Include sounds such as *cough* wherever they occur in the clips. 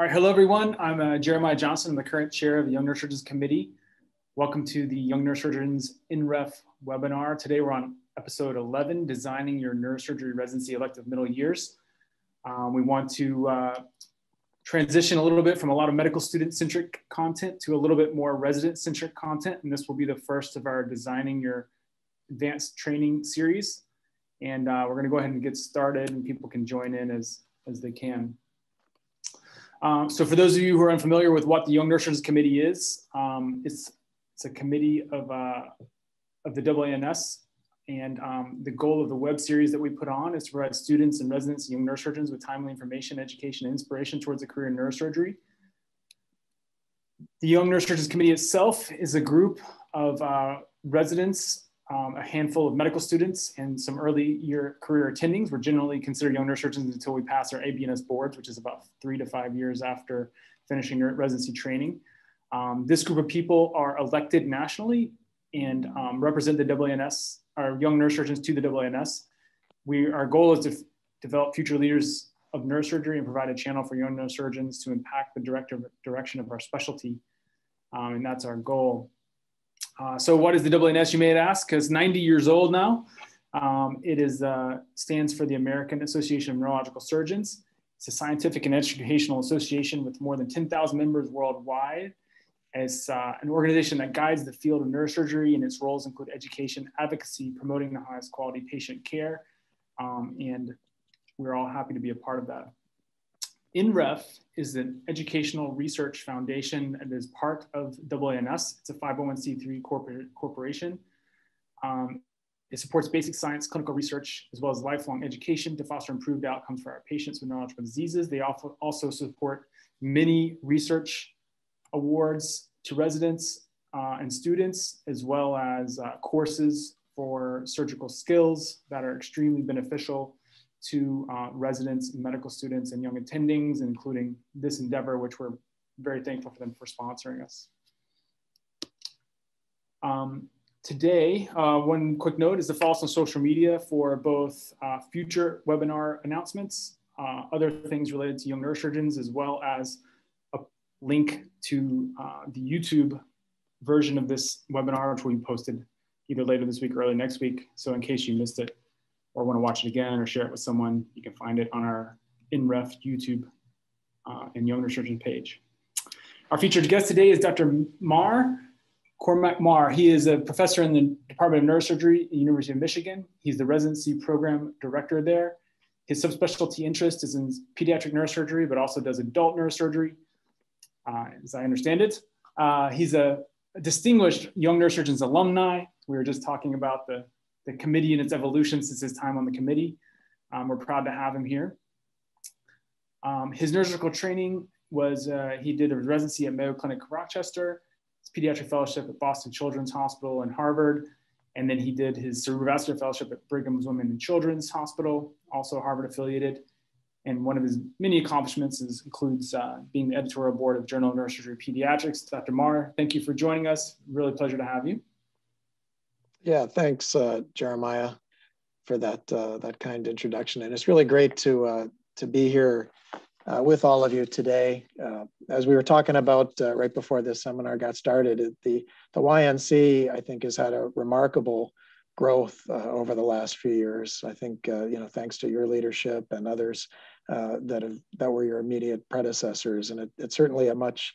All right, hello everyone. I'm uh, Jeremiah Johnson. I'm the current chair of the Young Neurosurgeons Committee. Welcome to the Young Neurosurgeons NREF webinar. Today we're on episode 11, Designing Your Neurosurgery Residency Elective Middle Years. Um, we want to uh, transition a little bit from a lot of medical student-centric content to a little bit more resident-centric content. And this will be the first of our Designing Your Advanced Training series. And uh, we're gonna go ahead and get started and people can join in as, as they can. Um, so for those of you who are unfamiliar with what the Young Nurses Committee is, um, it's, it's a committee of, uh, of the AANS. And um, the goal of the web series that we put on is to provide students and residents and young neurosurgeons with timely information, education, and inspiration towards a career in neurosurgery. The Young Neurosurgeons Committee itself is a group of uh, residents um, a handful of medical students and some early year career attendings. We're generally considered young neurosurgeons until we pass our ABNS boards, which is about three to five years after finishing residency training. Um, this group of people are elected nationally and um, represent the AANS, our young neurosurgeons to the AANS. We, our goal is to develop future leaders of neurosurgery and provide a channel for young neurosurgeons to impact the directive, direction of our specialty. Um, and that's our goal. Uh, so what is the AANS, you may ask? Because 90 years old now. Um, it is, uh, stands for the American Association of Neurological Surgeons. It's a scientific and educational association with more than 10,000 members worldwide. It's uh, an organization that guides the field of neurosurgery and its roles include education, advocacy, promoting the highest quality patient care. Um, and we're all happy to be a part of that. NREF is an educational research foundation and is part of AANS. It's a 501c3 corporate corporation. Um, it supports basic science, clinical research, as well as lifelong education to foster improved outcomes for our patients with neurological diseases. They also support many research awards to residents uh, and students, as well as uh, courses for surgical skills that are extremely beneficial to uh, residents, medical students, and young attendings, including this endeavor, which we're very thankful for them for sponsoring us. Um, today, uh, one quick note is to follow us on social media for both uh, future webinar announcements, uh, other things related to young neurosurgeons, as well as a link to uh, the YouTube version of this webinar, which we posted either later this week or early next week. So in case you missed it, or want to watch it again or share it with someone, you can find it on our NREF YouTube uh, and Young Neurosurgeon page. Our featured guest today is Dr. Maher, Cormac Maher. He is a professor in the Department of Neurosurgery at the University of Michigan. He's the residency program director there. His subspecialty interest is in pediatric neurosurgery, but also does adult neurosurgery, uh, as I understand it. Uh, he's a, a distinguished Young Neurosurgeons alumni. We were just talking about the the committee and its evolution since his time on the committee. Um, we're proud to have him here. Um, his neurosurgical training was, uh, he did a residency at Mayo Clinic Rochester, his pediatric fellowship at Boston Children's Hospital and Harvard, and then he did his cerebrovascular fellowship at Brigham's Women and Children's Hospital, also Harvard affiliated. And one of his many accomplishments is, includes uh, being the editorial board of Journal of Neurosurgery Pediatrics. Dr. Maher, thank you for joining us. Really pleasure to have you. Yeah, thanks, uh, Jeremiah, for that uh, that kind introduction, and it's really great to uh, to be here uh, with all of you today. Uh, as we were talking about uh, right before this seminar got started, the the YNC I think has had a remarkable growth over the last few years. I think you know thanks to your leadership and others that have that were your immediate predecessors, and it, it's certainly a much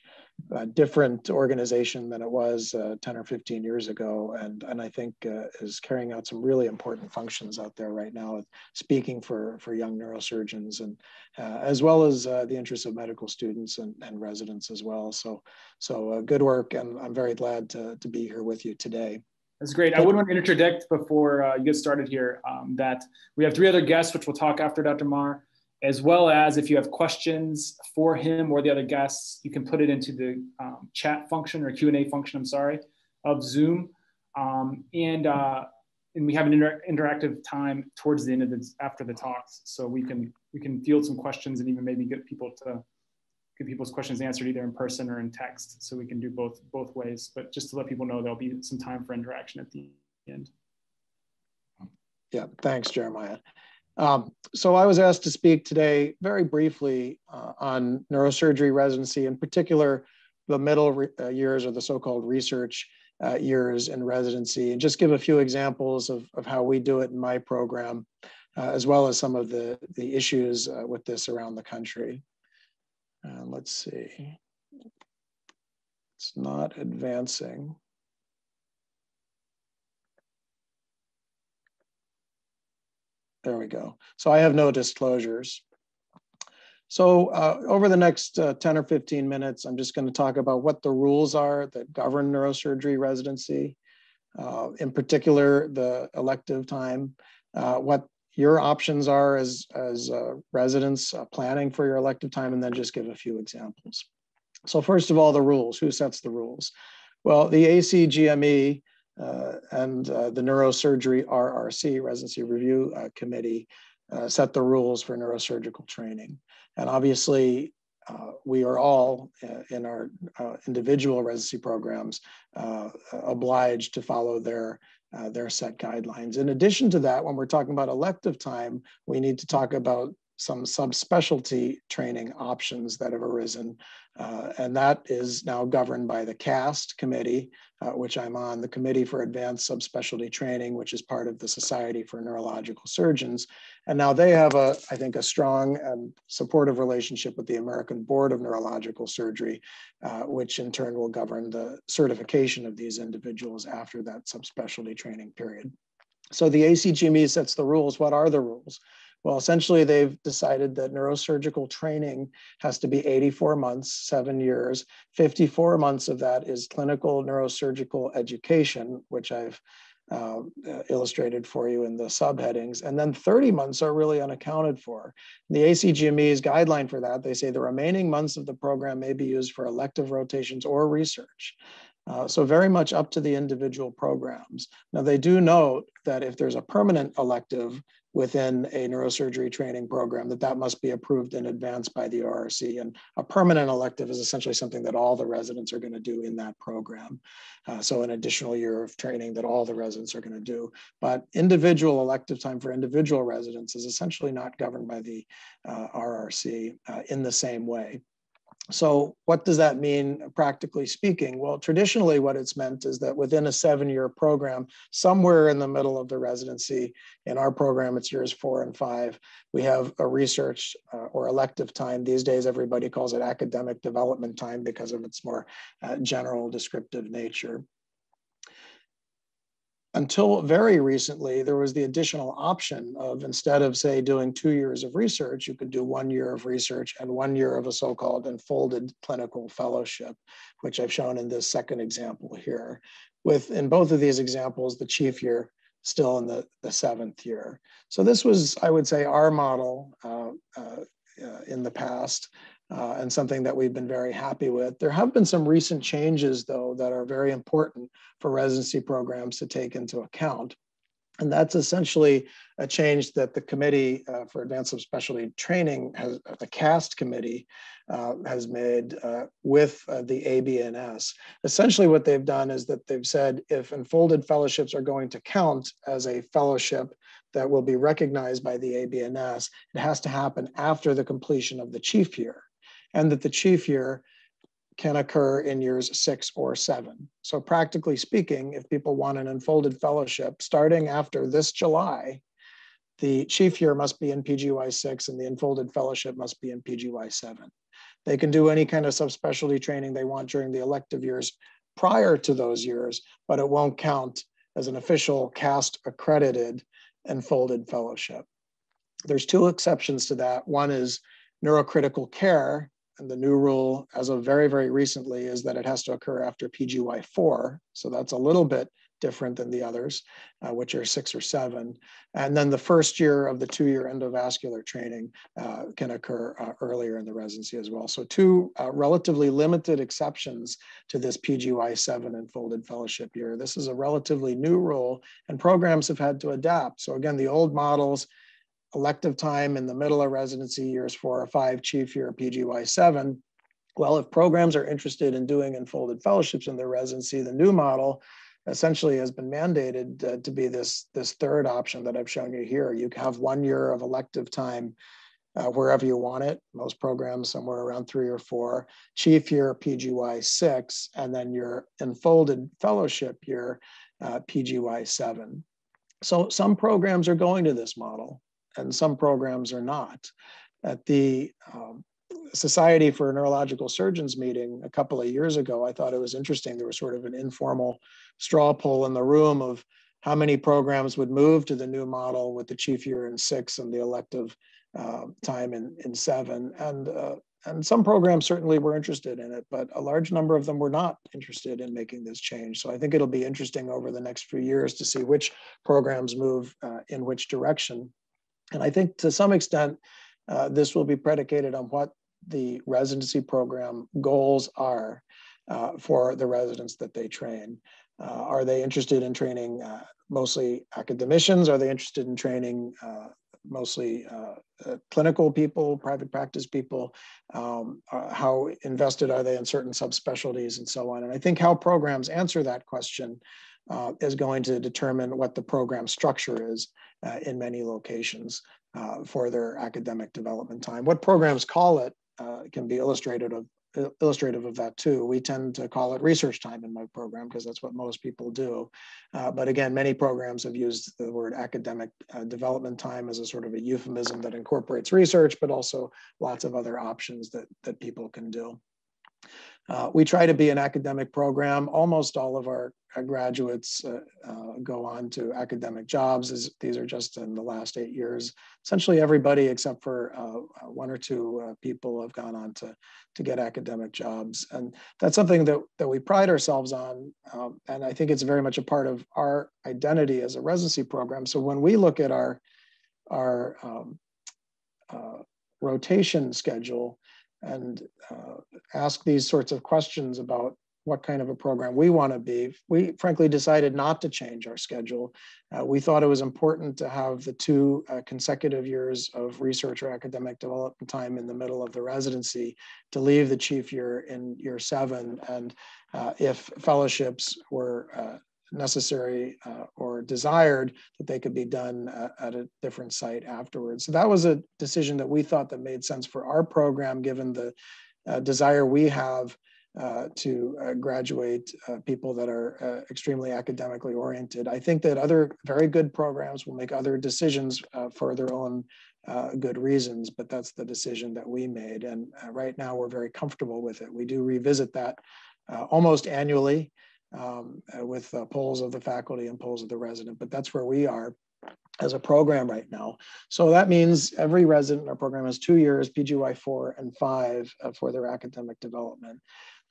a different organization than it was uh, 10 or 15 years ago. And, and I think uh, is carrying out some really important functions out there right now, speaking for, for young neurosurgeons and uh, as well as uh, the interests of medical students and, and residents as well. So, so uh, good work. And I'm very glad to, to be here with you today. That's great. I would want to interject before uh, you get started here um, that we have three other guests, which we'll talk after Dr. Maher as well as if you have questions for him or the other guests, you can put it into the um, chat function or Q&A function, I'm sorry, of Zoom. Um, and, uh, and we have an inter interactive time towards the end of the, after the talks. So we can, we can field some questions and even maybe get people to get people's questions answered either in person or in text. So we can do both, both ways, but just to let people know there'll be some time for interaction at the end. Yeah, thanks, Jeremiah. Um, so I was asked to speak today very briefly uh, on neurosurgery residency, in particular, the middle uh, years or the so-called research uh, years in residency, and just give a few examples of, of how we do it in my program, uh, as well as some of the, the issues uh, with this around the country. let's see. It's not advancing. There we go. So I have no disclosures. So uh, over the next uh, 10 or 15 minutes, I'm just going to talk about what the rules are that govern neurosurgery residency, uh, in particular, the elective time, uh, what your options are as, as residents uh, planning for your elective time, and then just give a few examples. So first of all, the rules, who sets the rules? Well, the ACGME and uh, the Neurosurgery RRC, Residency Review uh, Committee, set the rules for neurosurgical training. And obviously, uh, we are all uh, in our uh, individual residency programs obliged to follow their their set guidelines. In addition to that, when we're talking about elective time, we need to talk about some subspecialty training options that have arisen. Uh, and that is now governed by the CAST committee, uh, which I'm on, the Committee for Advanced Subspecialty Training, which is part of the Society for Neurological Surgeons. And now they have a, I think, a strong and supportive relationship with the American Board of Neurological Surgery, uh, which in turn will govern the certification of these individuals after that subspecialty training period. So the ACGME sets the rules. What are the rules? Well, essentially, they've decided that neurosurgical training has to be 84 months, seven years. 54 months of that is clinical neurosurgical education, which I've uh, illustrated for you in the subheadings. And then 30 months are really unaccounted for. The ACGME's guideline for that, they say the remaining months of the program may be used for elective rotations or research. Uh, so very much up to the individual programs. Now they do note that if there's a permanent elective within a neurosurgery training program that that must be approved in advance by the RRC. And a permanent elective is essentially something that all the residents are going to do in that program. Uh, so an additional year of training that all the residents are going to do. But individual elective time for individual residents is essentially not governed by the uh, RRC uh, in the same way. So what does that mean practically speaking? Well, traditionally what it's meant is that within a seven-year program, somewhere in the middle of the residency, in our program it's years four and five, we have a research uh, or elective time. These days everybody calls it academic development time because of its more uh, general descriptive nature until very recently, there was the additional option of instead of, say, doing two years of research, you could do one year of research and one year of a so called enfolded clinical fellowship, which I've shown in this second example here. With in both of these examples, the chief year still in the, the seventh year. So this was, I would say, our model uh, uh, uh, in the past uh, and something that we've been very happy with. There have been some recent changes, though, that are very important for residency programs to take into account. And that's essentially a change that the Committee uh, for Advanced Subspecialty Training, has, uh, the CAST Committee, uh, has made uh, with uh, the ABNS. Essentially, what they've done is that they've said if enfolded fellowships are going to count as a fellowship that will be recognized by the ABNS, it has to happen after the completion of the chief year and that the chief year can occur in years six or seven. So practically speaking, if people want an enfolded fellowship starting after this July, the chief year must be in PGY six and the enfolded fellowship must be in PGY seven. They can do any kind of subspecialty training they want during the elective years prior to those years, but it won't count as an official CAST accredited enfolded fellowship. There's two exceptions to that. One is neurocritical care, and the new rule as of very, very recently is that it has to occur after PGY4. So that's a little bit different than the others, uh, which are six or seven. And then the first year of the two-year endovascular training uh, can occur uh, earlier in the residency as well. So two uh, relatively limited exceptions to this PGY7 enfolded fellowship year. This is a relatively new rule and programs have had to adapt. So again, the old models elective time in the middle of residency, years four or five, chief year, PGY seven. Well, if programs are interested in doing enfolded fellowships in their residency, the new model essentially has been mandated uh, to be this, this third option that I've shown you here. You have one year of elective time uh, wherever you want it. Most programs somewhere around three or four. Chief year, PGY six, and then your enfolded fellowship year, uh, PGY seven. So some programs are going to this model and some programs are not. At the um, Society for Neurological Surgeons meeting a couple of years ago, I thought it was interesting. There was sort of an informal straw poll in the room of how many programs would move to the new model with the chief year in six and the elective uh, time in, in seven. And, uh, and some programs certainly were interested in it, but a large number of them were not interested in making this change. So I think it'll be interesting over the next few years to see which programs move uh, in which direction. And I think to some extent, uh, this will be predicated on what the residency program goals are uh, for the residents that they train. Uh, are they interested in training uh, mostly academicians? Are they interested in training uh, mostly uh, clinical people, private practice people? Um, how invested are they in certain subspecialties and so on? And I think how programs answer that question is going to determine what the program structure is in many locations uh, for their academic development time. What programs call it uh, can be illustrated of, illustrative of that too. We tend to call it research time in my program because that's what most people do. Uh, but again, many programs have used the word academic uh, development time as a sort of a euphemism that incorporates research, but also lots of other options that, that people can do. Uh, we try to be an academic program. Almost all of our, graduates uh, uh, go on to academic jobs. As these are just in the last eight years. Essentially, everybody except for uh, uh, one or two uh, people have gone on to, to get academic jobs. And that's something that, that we pride ourselves on. Um, and I think it's very much a part of our identity as a residency program. So when we look at our, our um, rotation schedule, and uh, ask these sorts of questions about what kind of a program we want to be. We frankly decided not to change our schedule. Uh, we thought it was important to have the two uh, consecutive years of research or academic development time in the middle of the residency to leave the chief year in year seven. And uh, if fellowships were uh, necessary uh, or desired that they could be done uh, at a different site afterwards. So that was a decision that we thought that made sense for our program, given the uh, desire we have uh, to uh, graduate uh, people that are extremely academically oriented. I think that other very good programs will make other decisions for their own good reasons, but that's the decision that we made. And right now we're very comfortable with it. We do revisit that almost annually um, uh, with uh, polls of the faculty and polls of the resident, but that's where we are as a program right now. So that means every resident in our program has two years, PGY four and five uh, for their academic development.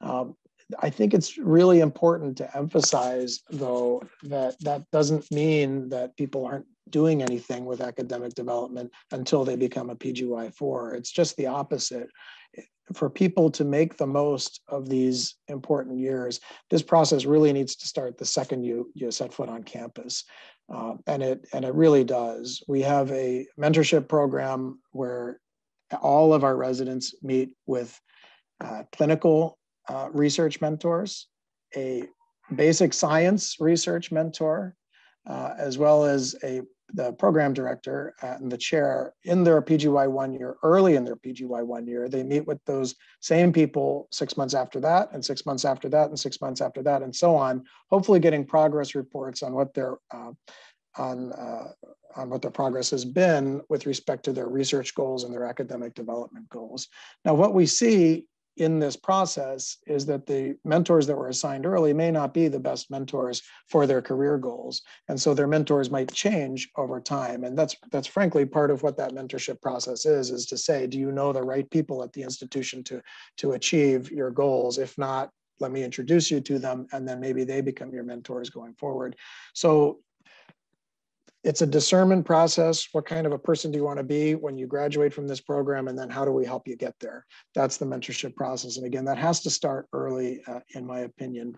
Um, I think it's really important to emphasize, though, that that doesn't mean that people aren't doing anything with academic development until they become a PGY4. It's just the opposite for people to make the most of these important years, this process really needs to start the second you, you set foot on campus. Uh, and it and it really does. We have a mentorship program where all of our residents meet with uh, clinical uh, research mentors, a basic science research mentor, uh, as well as a the program director and the chair in their PGY one year, early in their PGY one year, they meet with those same people six months after that, and six months after that, and six months after that, and so on. Hopefully, getting progress reports on what their uh, on uh, on what their progress has been with respect to their research goals and their academic development goals. Now, what we see in this process is that the mentors that were assigned early may not be the best mentors for their career goals. And so their mentors might change over time. And that's that's frankly part of what that mentorship process is is to say do you know the right people at the institution to to achieve your goals? If not let me introduce you to them and then maybe they become your mentors going forward. So it's a discernment process. What kind of a person do you want to be when you graduate from this program? And then how do we help you get there? That's the mentorship process. And again, that has to start early, uh, in my opinion.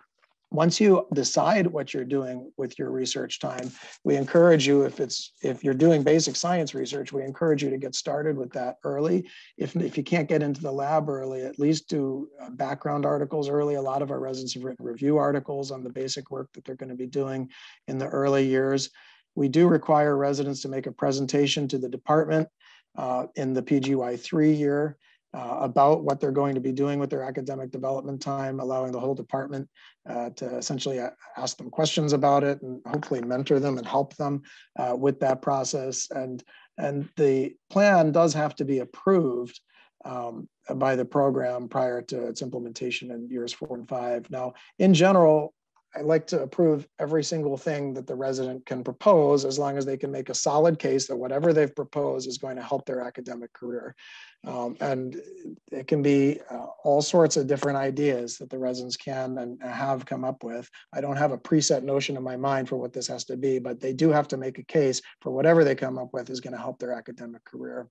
once you decide what you're doing with your research time we encourage you if it's if you're doing basic science research we encourage you to get started with that early if, if you can't get into the lab early at least do uh, background articles early a lot of our residents have written review articles on the basic work that they're going to be doing in the early years we do require residents to make a presentation to the department uh, in the pgy3 year uh, about what they're going to be doing with their academic development time, allowing the whole department uh, to essentially uh, ask them questions about it and hopefully mentor them and help them uh, with that process. And, and the plan does have to be approved um, by the program prior to its implementation in years four and five. Now, in general, I like to approve every single thing that the resident can propose as long as they can make a solid case that whatever they've proposed is going to help their academic career. Um, and it can be uh, all sorts of different ideas that the residents can and have come up with. I don't have a preset notion in my mind for what this has to be, but they do have to make a case for whatever they come up with is going to help their academic career.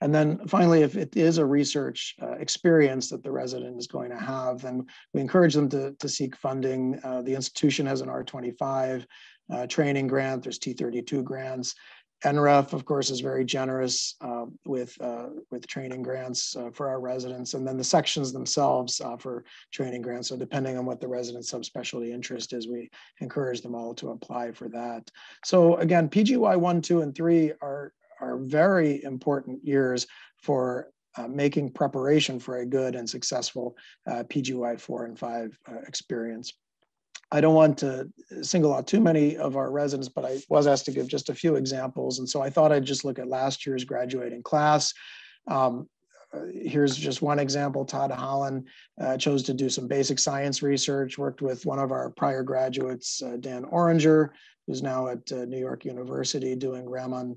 And then finally, if it is a research uh, experience that the resident is going to have, then we encourage them to, to seek funding. Uh, the institution has an R25 uh, training grant, there's T32 grants. NREF, of course, is very generous uh, with uh, with training grants uh, for our residents, and then the sections themselves offer training grants. So depending on what the resident's subspecialty interest is, we encourage them all to apply for that. So again, PGY one, two, and three are are very important years for uh, making preparation for a good and successful uh, PGY 4 and 5 uh, experience. I don't want to single out too many of our residents, but I was asked to give just a few examples. And so I thought I'd just look at last year's graduating class. Um, uh, here's just one example. Todd Hollon uh, chose to do some basic science research, worked with one of our prior graduates, uh, Dan Orringer, who's now at uh, New York University doing Raman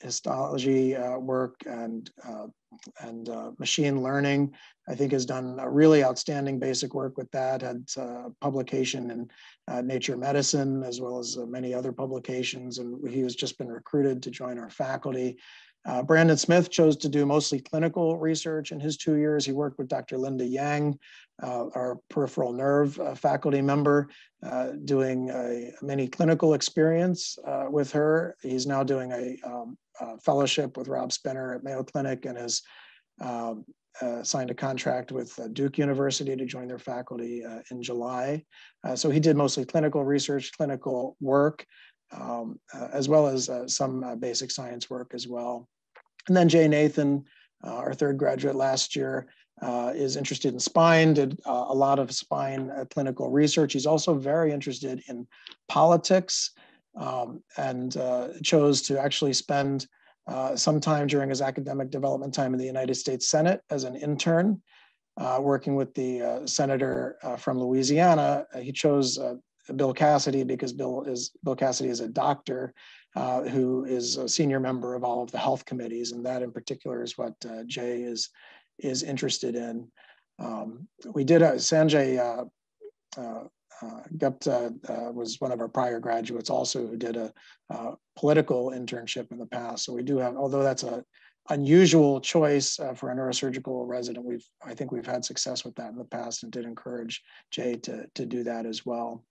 histology uh, work and uh, and uh, machine learning. I think has done really outstanding basic work with that. Had uh, publication in uh, Nature Medicine as well as many other publications, and he has just been recruited to join our faculty. Uh, Brandon Smith chose to do mostly clinical research in his two years. He worked with Dr. Linda Yang, uh, our peripheral nerve uh, faculty member, uh, doing a mini clinical experience uh, with her. He's now doing a, um, a, fellowship with Rob Spinner at Mayo Clinic and has um, uh, signed a contract with Duke University to join their faculty in July. so he did mostly clinical research, clinical work um, uh, as well as uh, some uh, basic science work as well. And then Jay Nathan, uh, our third graduate last year, uh, is interested in spine, did uh, a lot of spine clinical research. He's also very interested in politics um, and chose to actually spend some time during his academic development time in the United States Senate as an intern. Uh, working with the uh, senator uh, from Louisiana, he chose Bill Cassidy because Bill is Bill Cassidy is a doctor uh, who is a senior member of all of the health committees, and that in particular is what uh, Jay is is interested in. Um, we did a, Sanjay uh, uh, uh Gupta uh, was one of our prior graduates also who did a political internship in the past. So we do have, although that's a unusual choice uh, for a neurosurgical resident. We've, I think we've had success with that in the past and did encourage Jay to, to do that as well.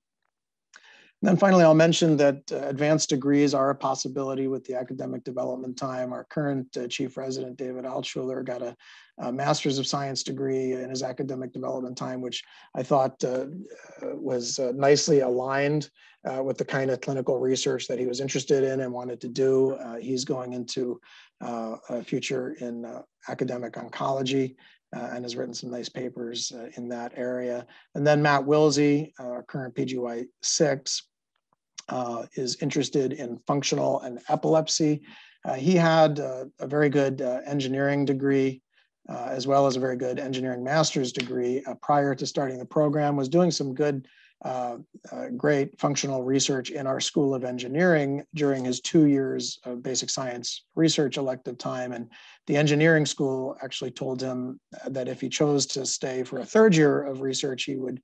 And then finally, I'll mention that uh, advanced degrees are a possibility with the academic development time. Our current uh, chief resident, David Altshuler, got a, a, master's of science degree in his academic development time, which I thought uh, was uh, nicely aligned uh, with the kind of clinical research that he was interested in and wanted to do. Uh, he's going into a future in academic oncology. Uh, and has written some nice papers uh, in that area. And then Matt Willsey, uh, current PGY 6, uh, is interested in functional and epilepsy. Uh, he had a very good engineering degree, as well as a very good engineering master's degree prior to starting the program, was doing some good, great functional research in our School of Engineering during his two years of basic science research elective time. And the engineering school actually told him that if he chose to stay for a third year of research, he would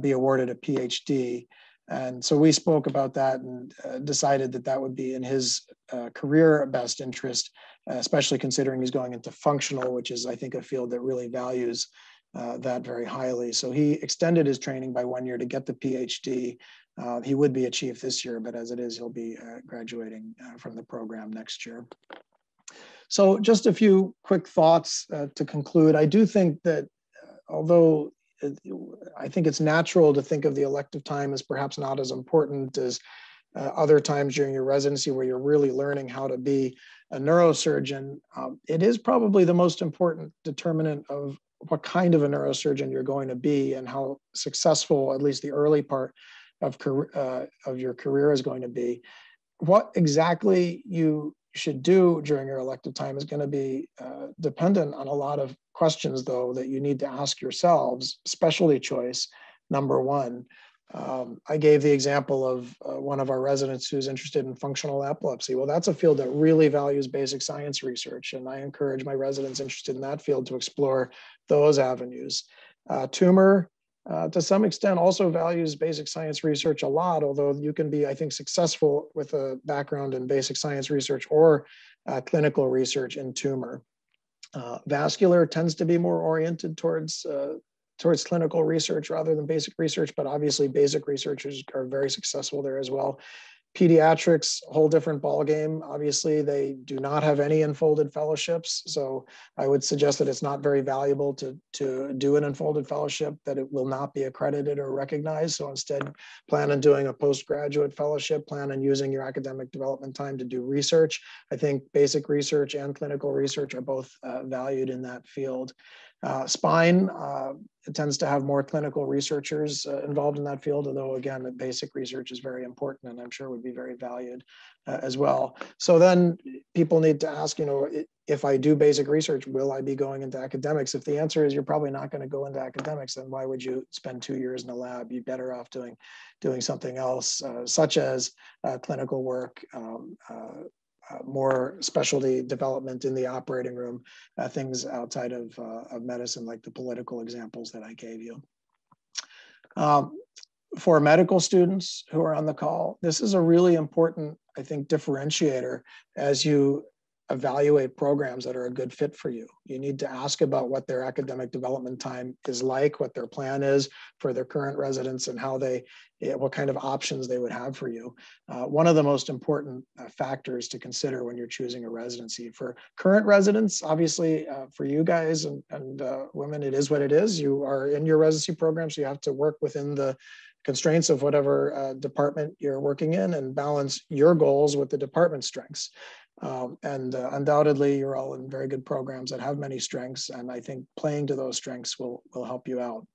be awarded a PhD. And so we spoke about that and uh, decided that that would be in his uh, career best interest, uh, especially considering he's going into functional, which is, I think, a field that really values uh, that very highly. So he extended his training by one year to get the PhD. Uh, he would be a chief this year, but as it is, he'll be uh, graduating uh, from the program next year. So just a few quick thoughts uh, to conclude. I do think that although I think it's natural to think of the elective time as perhaps not as important as other times during your residency where you're really learning how to be a neurosurgeon, um, it is probably the most important determinant of what kind of a neurosurgeon you're going to be and how successful, at least the early part of, uh, of your career is going to be. What exactly you should do during your elective time is going to be uh, dependent on a lot of questions, though, that you need to ask yourselves. Specialty choice, number one. Um, I gave the example of uh, one of our residents who's interested in functional epilepsy. Well, that's a field that really values basic science research, and I encourage my residents interested in that field to explore those avenues. Uh, tumor, uh, to some extent, also values basic science research a lot, although you can be, I think, successful with a background in basic science research or uh, clinical research in tumor. Uh, vascular tends to be more oriented towards uh, towards clinical research rather than basic research, but obviously basic researchers are very successful there as well. Pediatrics, whole different ballgame. Obviously, they do not have any enfolded fellowships. So I would suggest that it's not very valuable to, to do an enfolded fellowship, that it will not be accredited or recognized. So instead, plan on doing a postgraduate fellowship, plan on using your academic development time to do research. I think basic research and clinical research are both uh, valued in that field. Uh, spine uh, tends to have more clinical researchers uh, involved in that field, although again, the basic research is very important and I'm sure would be very valued uh, as well. So then people need to ask, you know, if I do basic research, will I be going into academics? If the answer is you're probably not going to go into academics, then why would you spend two years in a lab? You're better off doing doing something else, uh, such as uh, clinical work, um, uh, more specialty development in the operating room, uh, things outside of, uh, of medicine, like the political examples that I gave you. Um, for medical students who are on the call, this is a really important, I think, differentiator as you evaluate programs that are a good fit for you. You need to ask about what their academic development time is like, what their plan is for their current residents, and how they, what kind of options they would have for you. Uh, one of the most important uh, factors to consider when you're choosing a residency for current residents, obviously uh, for you guys and, and uh, women, it is what it is. You are in your residency program, so you have to work within the constraints of whatever uh, department you're working in and balance your goals with the department strengths. Um, and uh, undoubtedly, you're all in very good programs that have many strengths, and I think playing to those strengths will will help you out.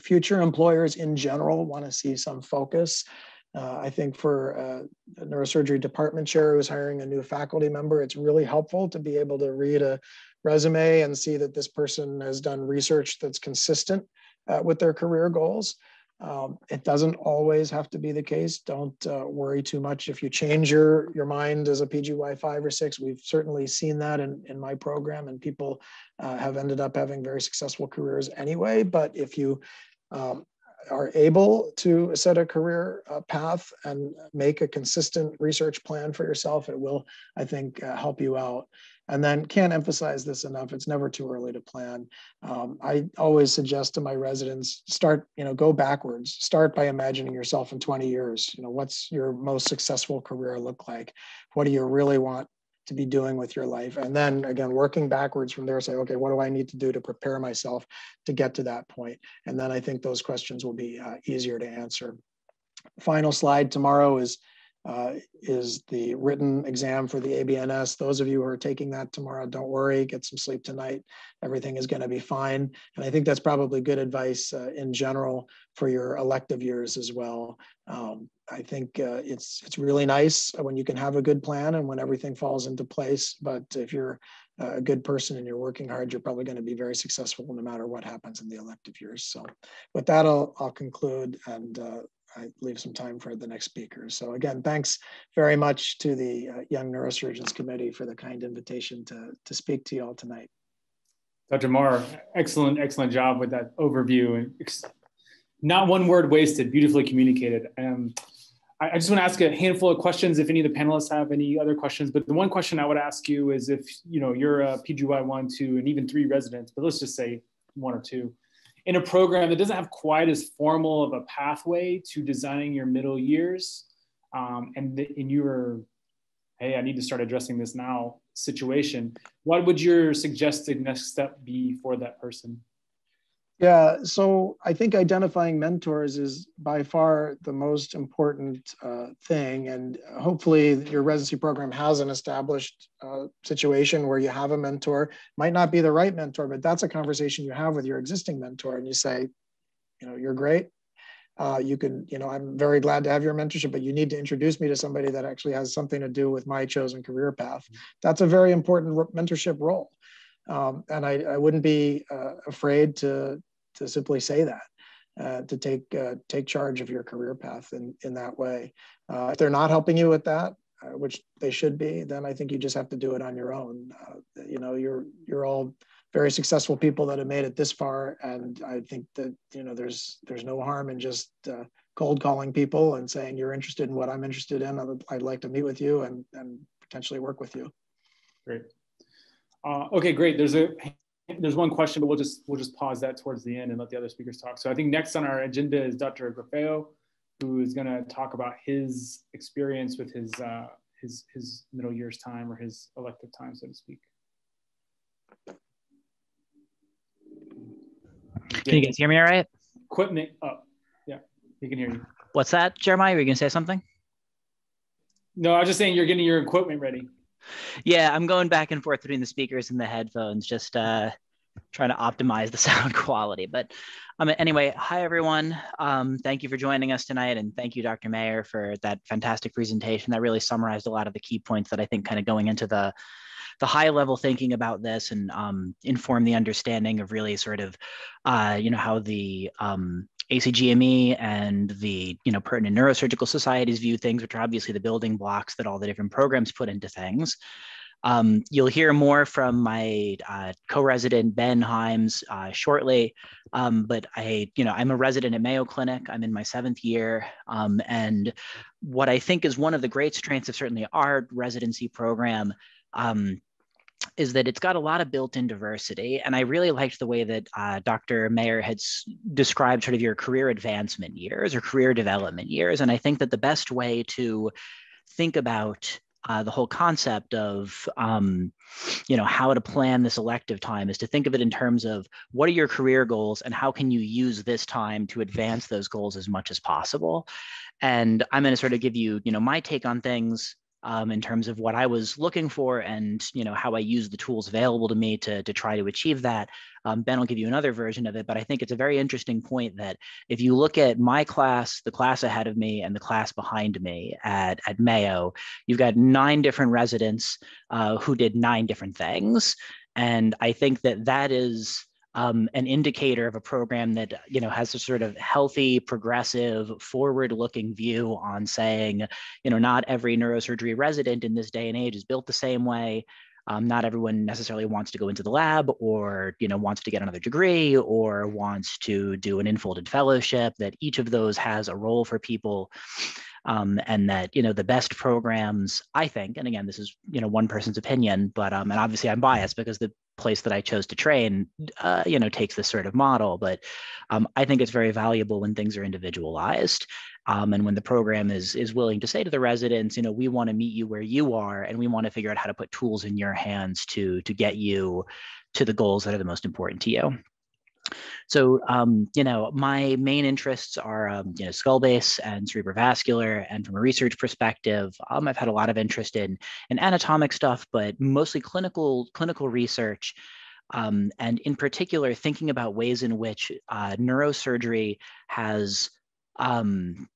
Future employers in general want to see some focus. Uh, I think for uh, a neurosurgery department chair who's hiring a new faculty member, it's really helpful to be able to read a resume and see that this person has done research that's consistent uh, with their career goals. Um, it doesn't always have to be the case. Don't uh, worry too much if you change your, your mind as a PGY five or six. We've certainly seen that in, in my program, and people uh, have ended up having very successful careers anyway. But if you um, are able to set a career uh, path and make a consistent research plan for yourself, it will, I think, uh, help you out. And then can't emphasize this enough. It's never too early to plan. Um, I always suggest to my residents, start, you know, go backwards. Start by imagining yourself in 20 years. You know, what's your most successful career look like? What do you really want to be doing with your life? And then again, working backwards from there, say, okay, what do I need to do to prepare myself to get to that point? And then I think those questions will be uh, easier to answer. Final slide tomorrow is uh, is the written exam for the ABNS. Those of you who are taking that tomorrow, don't worry, get some sleep tonight. Everything is going to be fine. And I think that's probably good advice uh, in general for your elective years as well. Um, I think uh, it's it's really nice when you can have a good plan and when everything falls into place. But if you're a good person and you're working hard, you're probably going to be very successful no matter what happens in the elective years. So with that, I'll, I'll conclude and uh, I leave some time for the next speaker. So again, thanks very much to the uh, Young Neurosurgeons Committee for the kind invitation to, to speak to you all tonight. Dr. Maher, excellent, excellent job with that overview. and Not one word wasted, beautifully communicated. Um, I, I just want to ask a handful of questions if any of the panelists have any other questions. But the one question I would ask you is if you know you're a PGY one, two, and even three residents, but let's just say one or two in a program that doesn't have quite as formal of a pathway to designing your middle years, um, and, and you were, hey, I need to start addressing this now situation, what would your suggested next step be for that person? Yeah, so I think identifying mentors is by far the most important uh, thing. And hopefully, your residency program has an established uh, situation where you have a mentor. Might not be the right mentor, but that's a conversation you have with your existing mentor. And you say, you know, you're great. Uh, you can, you know, I'm very glad to have your mentorship, but you need to introduce me to somebody that actually has something to do with my chosen career path. That's a very important mentorship role. Um, and I, I, wouldn't be uh, afraid to to simply say that, uh, to take uh, take charge of your career path in in that way. Uh, if they're not helping you with that, uh, which they should be, then I think you just have to do it on your own. Uh, you know, you're you're all very successful people that have made it this far, and I think that you know there's there's no harm in just cold calling people and saying you're interested in what I'm interested in. I'd, I'd like to meet with you and and potentially work with you. Great. Uh, okay, great. There's a there's one question, but we'll just we'll just pause that towards the end and let the other speakers talk. So I think next on our agenda is Dr. Graffeo, who is going to talk about his experience with his uh, his his middle years time or his elective time, so to speak. Can you guys hear me all right? Equipment up. Yeah, he can hear you. What's that, Jeremiah? Were you going to say something? No, I was just saying you're getting your equipment ready. Yeah, I'm going back and forth between the speakers and the headphones, just uh, trying to optimize the *laughs* sound quality. But um, anyway, hi everyone. Um, thank you for joining us tonight, and thank you, Dr. Maher, for that fantastic presentation. That really summarized a lot of the key points that I think kind of going into the the high level thinking about this and um, inform the understanding of really sort of, uh, you know, how the um, ACGME and the you know pertinent neurosurgical societies view things, which are obviously the building blocks that all the different programs put into things. Um, you'll hear more from my uh, co-resident Ben Himes uh, shortly, um, but I, you know, I'm a resident at Mayo Clinic. I'm in my seventh year, um, and what I think is one of the great strengths of certainly our residency program um, is that it's got a lot of built-in diversity. And I really liked the way that uh, Dr. Maher had s- described sort of your career advancement years or career development years. And I think that the best way to think about uh, the whole concept of um, you know how to plan this elective time is to think of it in terms of what are your career goals and how can you use this time to advance those goals as much as possible and i'm going to sort of give you you know my take on things um, in terms of what I was looking for and you know how I use the tools available to me to, to try to achieve that. Um, ben will give you another version of it, but I think it's a very interesting point that if you look at my class, the class ahead of me, and the class behind me at, at Mayo, you've got nine different residents uh, who did nine different things. And I think that that is um, an indicator of a program that you know has a sort of healthy, progressive, forward-looking view on saying, you know, not every neurosurgery resident in this day and age is built the same way. Um, not everyone necessarily wants to go into the lab or you know wants to get another degree or wants to do an enfolded fellowship that each of those has a role for people um, and that you know the best programs i think and again this is you know one person's opinion but um, and obviously i'm biased because the place that I chose to train, uh, you know, takes this sort of model. But um, I think it's very valuable when things are individualized. Um, and when the program is is willing to say to the residents, you know, we want to meet you where you are, and we want to figure out how to put tools in your hands to to get you to the goals that are the most important to you. So, um, you know, my main interests are, um, you know, skull base and cerebrovascular. And from a research perspective, um, I've had a lot of interest in, in anatomic stuff, but mostly clinical, clinical research. Um, and in particular, thinking about ways in which uh, neurosurgery has um,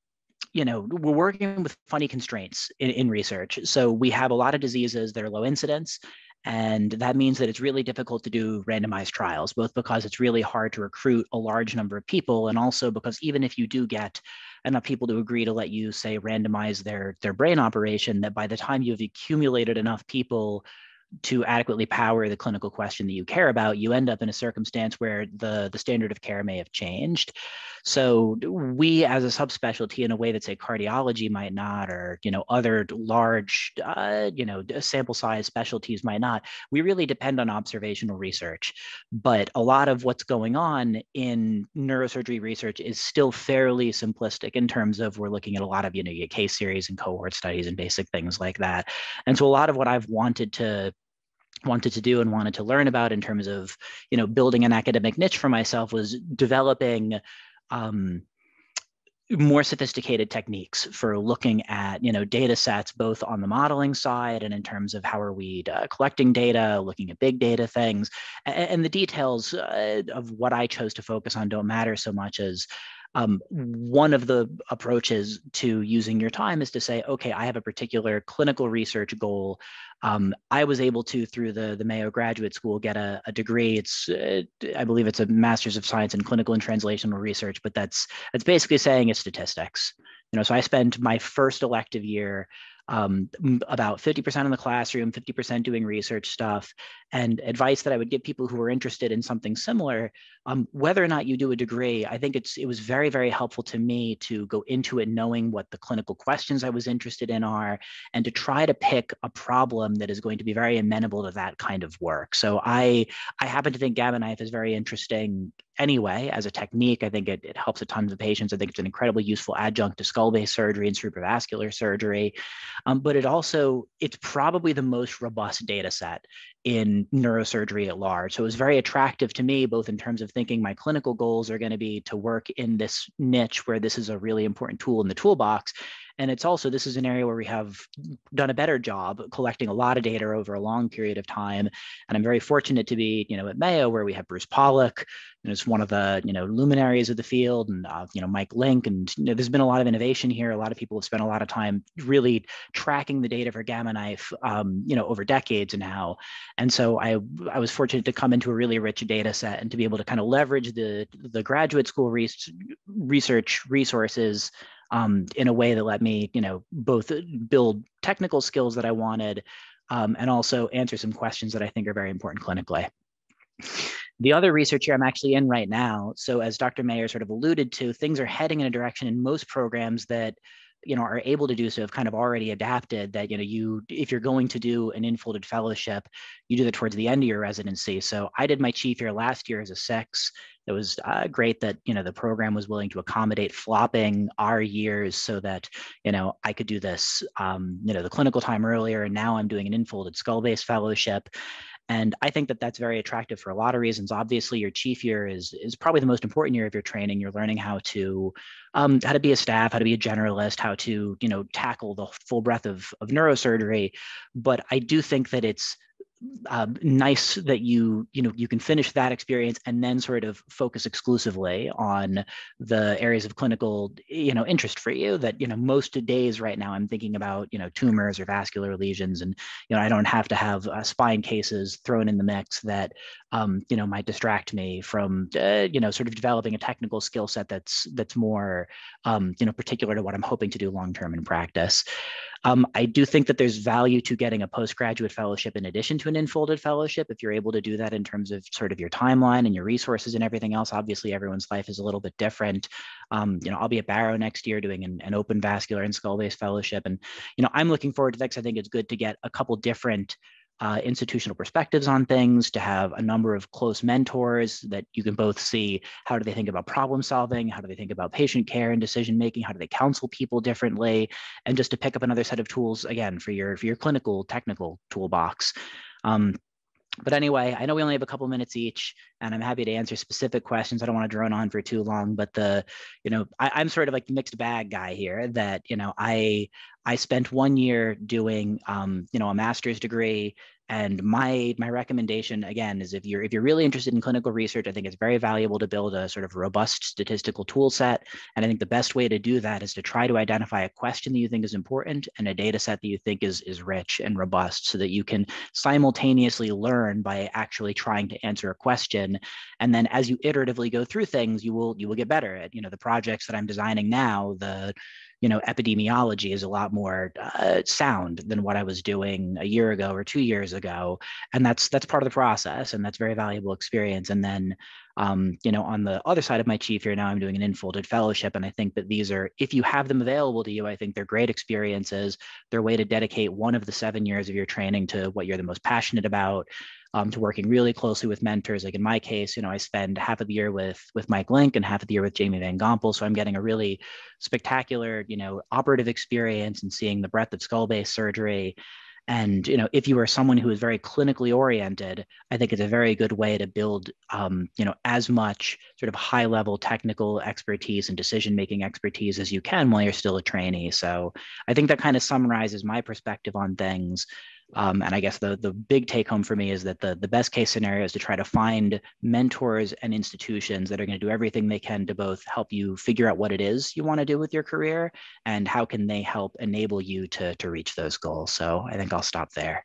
you know, we're working with funny constraints in, in, research. So we have a lot of diseases that are low incidence, and that means that it's really difficult to do randomized trials, both because it's really hard to recruit a large number of people, and also because even if you do get enough people to agree to let you say randomize their their brain operation, that by the time you've accumulated enough people to adequately power the clinical question that you care about, you end up in a circumstance where the, the standard of care may have changed. So we as a subspecialty in a way that say cardiology might not, or, you know, other large, uh, you know, sample size specialties might not, we really depend on observational research. But a lot of what's going on in neurosurgery research is still fairly simplistic in terms of we're looking at a lot of, you know, your case series and cohort studies and basic things like that. And so a lot of what I've wanted to wanted to do and wanted to learn about in terms of you know building an academic niche for myself was developing um, more sophisticated techniques for looking at you know data sets both on the modeling side and in terms of how are we uh, collecting data looking at big data things. And, and the details uh, of what i chose to focus on don't matter so much as um, one of the approaches to using your time is to say, okay, I have a particular clinical research goal. Um, I was able to, through the, the Mayo Graduate School, get a, a degree. It's, uh, I believe it's a Master's of Science in Clinical and Translational Research, but that's, that's basically saying it's statistics. You know, so I spent my first elective year um, about 50% in the classroom, 50% doing research stuff, and advice that I would give people who are interested in something similar. Um, whether or not you do a degree, I think it's it was very very helpful to me to go into it knowing what the clinical questions I was interested in are, and to try to pick a problem that is going to be very amenable to that kind of work. So I I happen to think Gamma knife is very interesting anyway as a technique. I think it, it helps a ton of patients. I think it's an incredibly useful adjunct to skull-base surgery and cerebrovascular surgery. Um, but it also, it's probably the most robust data set in neurosurgery at large. So it was very attractive to me, both in terms of thinking my clinical goals are going to be to work in this niche where this is a really important tool in the toolbox, and it's also, this is an area where we have done a better job collecting a lot of data over a long period of time. And I'm very fortunate to be, you know, at Mayo where we have Bruce Pollock, and it's one of the, you know, luminaries of the field and, uh, you know, Mike Link. And you know, there's been a lot of innovation here. A lot of people have spent a lot of time really tracking the data for Gamma Knife, um, you know, over decades now. And so I, I was fortunate to come into a really rich data set and to be able to kind of leverage the, the graduate school research resources um, in a way that let me, you know, both build technical skills that I wanted um, and also answer some questions that I think are very important clinically. The other research here I'm actually in right now. So as Dr. Maher sort of alluded to, things are heading in a direction in most programs that you know are able to do so have kind of already adapted that you know you if you're going to do an enfolded fellowship you do that towards the end of your residency so i did my chief year last year as a six it was uh, great that you know the program was willing to accommodate flopping our years so that you know i could do this um, you know the clinical time earlier and now i'm doing an enfolded skull base fellowship and I think that that's very attractive for a lot of reasons. Obviously, your chief year is is probably the most important year of your training. You're learning how to um, how to be a staff, how to be a generalist, how to you know tackle the full breadth of of neurosurgery. But I do think that it's uh, nice that you you know you can finish that experience and then sort of focus exclusively on the areas of clinical you know interest for you that you know most days right now i'm thinking about you know tumors or vascular lesions and you know i don't have to have uh, spine cases thrown in the mix that um, you know might distract me from uh, you know sort of developing a technical skill set that's that's more um, you know particular to what i'm hoping to do long term in practice um, I do think that there's value to getting a postgraduate fellowship in addition to an enfolded fellowship if you're able to do that in terms of sort of your timeline and your resources and everything else. Obviously, everyone's life is a little bit different. Um, you know, I'll be at Barrow next year doing an, an open vascular and skull-base fellowship, and you know, I'm looking forward to that because I think it's good to get a couple different uh, institutional perspectives on things, to have a number of close mentors that you can both see how do they think about problem solving, how do they think about patient care and decision making, how do they counsel people differently, and just to pick up another set of tools again for your for your clinical technical toolbox. Um, but anyway, I know we only have a couple minutes each, and I'm happy to answer specific questions. I don't want to drone on for too long, but the, you know, I, am sort of like the mixed bag guy here. That you know, I I spent one year doing, um, you know, a master's degree and my my recommendation again is if you're if you're really interested in clinical research, I think it's very valuable to build a sort of robust statistical tool set. And I think the best way to do that is to try to identify a question that you think is important and a data set that you think is is rich and robust so that you can simultaneously learn by actually trying to answer a question. And then as you iteratively go through things, you will you will get better at, you know, the projects that I'm designing now, the you know, epidemiology is a lot more uh, sound than what I was doing a year ago or two years ago, and that's that's part of the process, and that's very valuable experience. And then, um, you know, on the other side of my chief here now, I'm doing an enfolded fellowship, and I think that these are, if you have them available to you, I think they're great experiences. They're a way to dedicate one of the seven years of your training to what you're the most passionate about um, to working really closely with mentors. Like in my case, you know, I spend half of the year with with Mike Link and half of the year with Jamie Van Gompel. So I'm getting a really spectacular, you know, operative experience and seeing the breadth of skull-base surgery. And you know, if you are someone who is very clinically oriented, I think it's a very good way to build, um, you know, as much sort of high-level technical expertise and decision-making expertise as you can while you're still a trainee. So I think that kind of summarizes my perspective on things. Um, and I guess the, the big take home for me is that the, the best case scenario is to try to find mentors and institutions that are going to do everything they can to both help you figure out what it is you want to do with your career and how can they help enable you to, to reach those goals. So I think I'll stop there.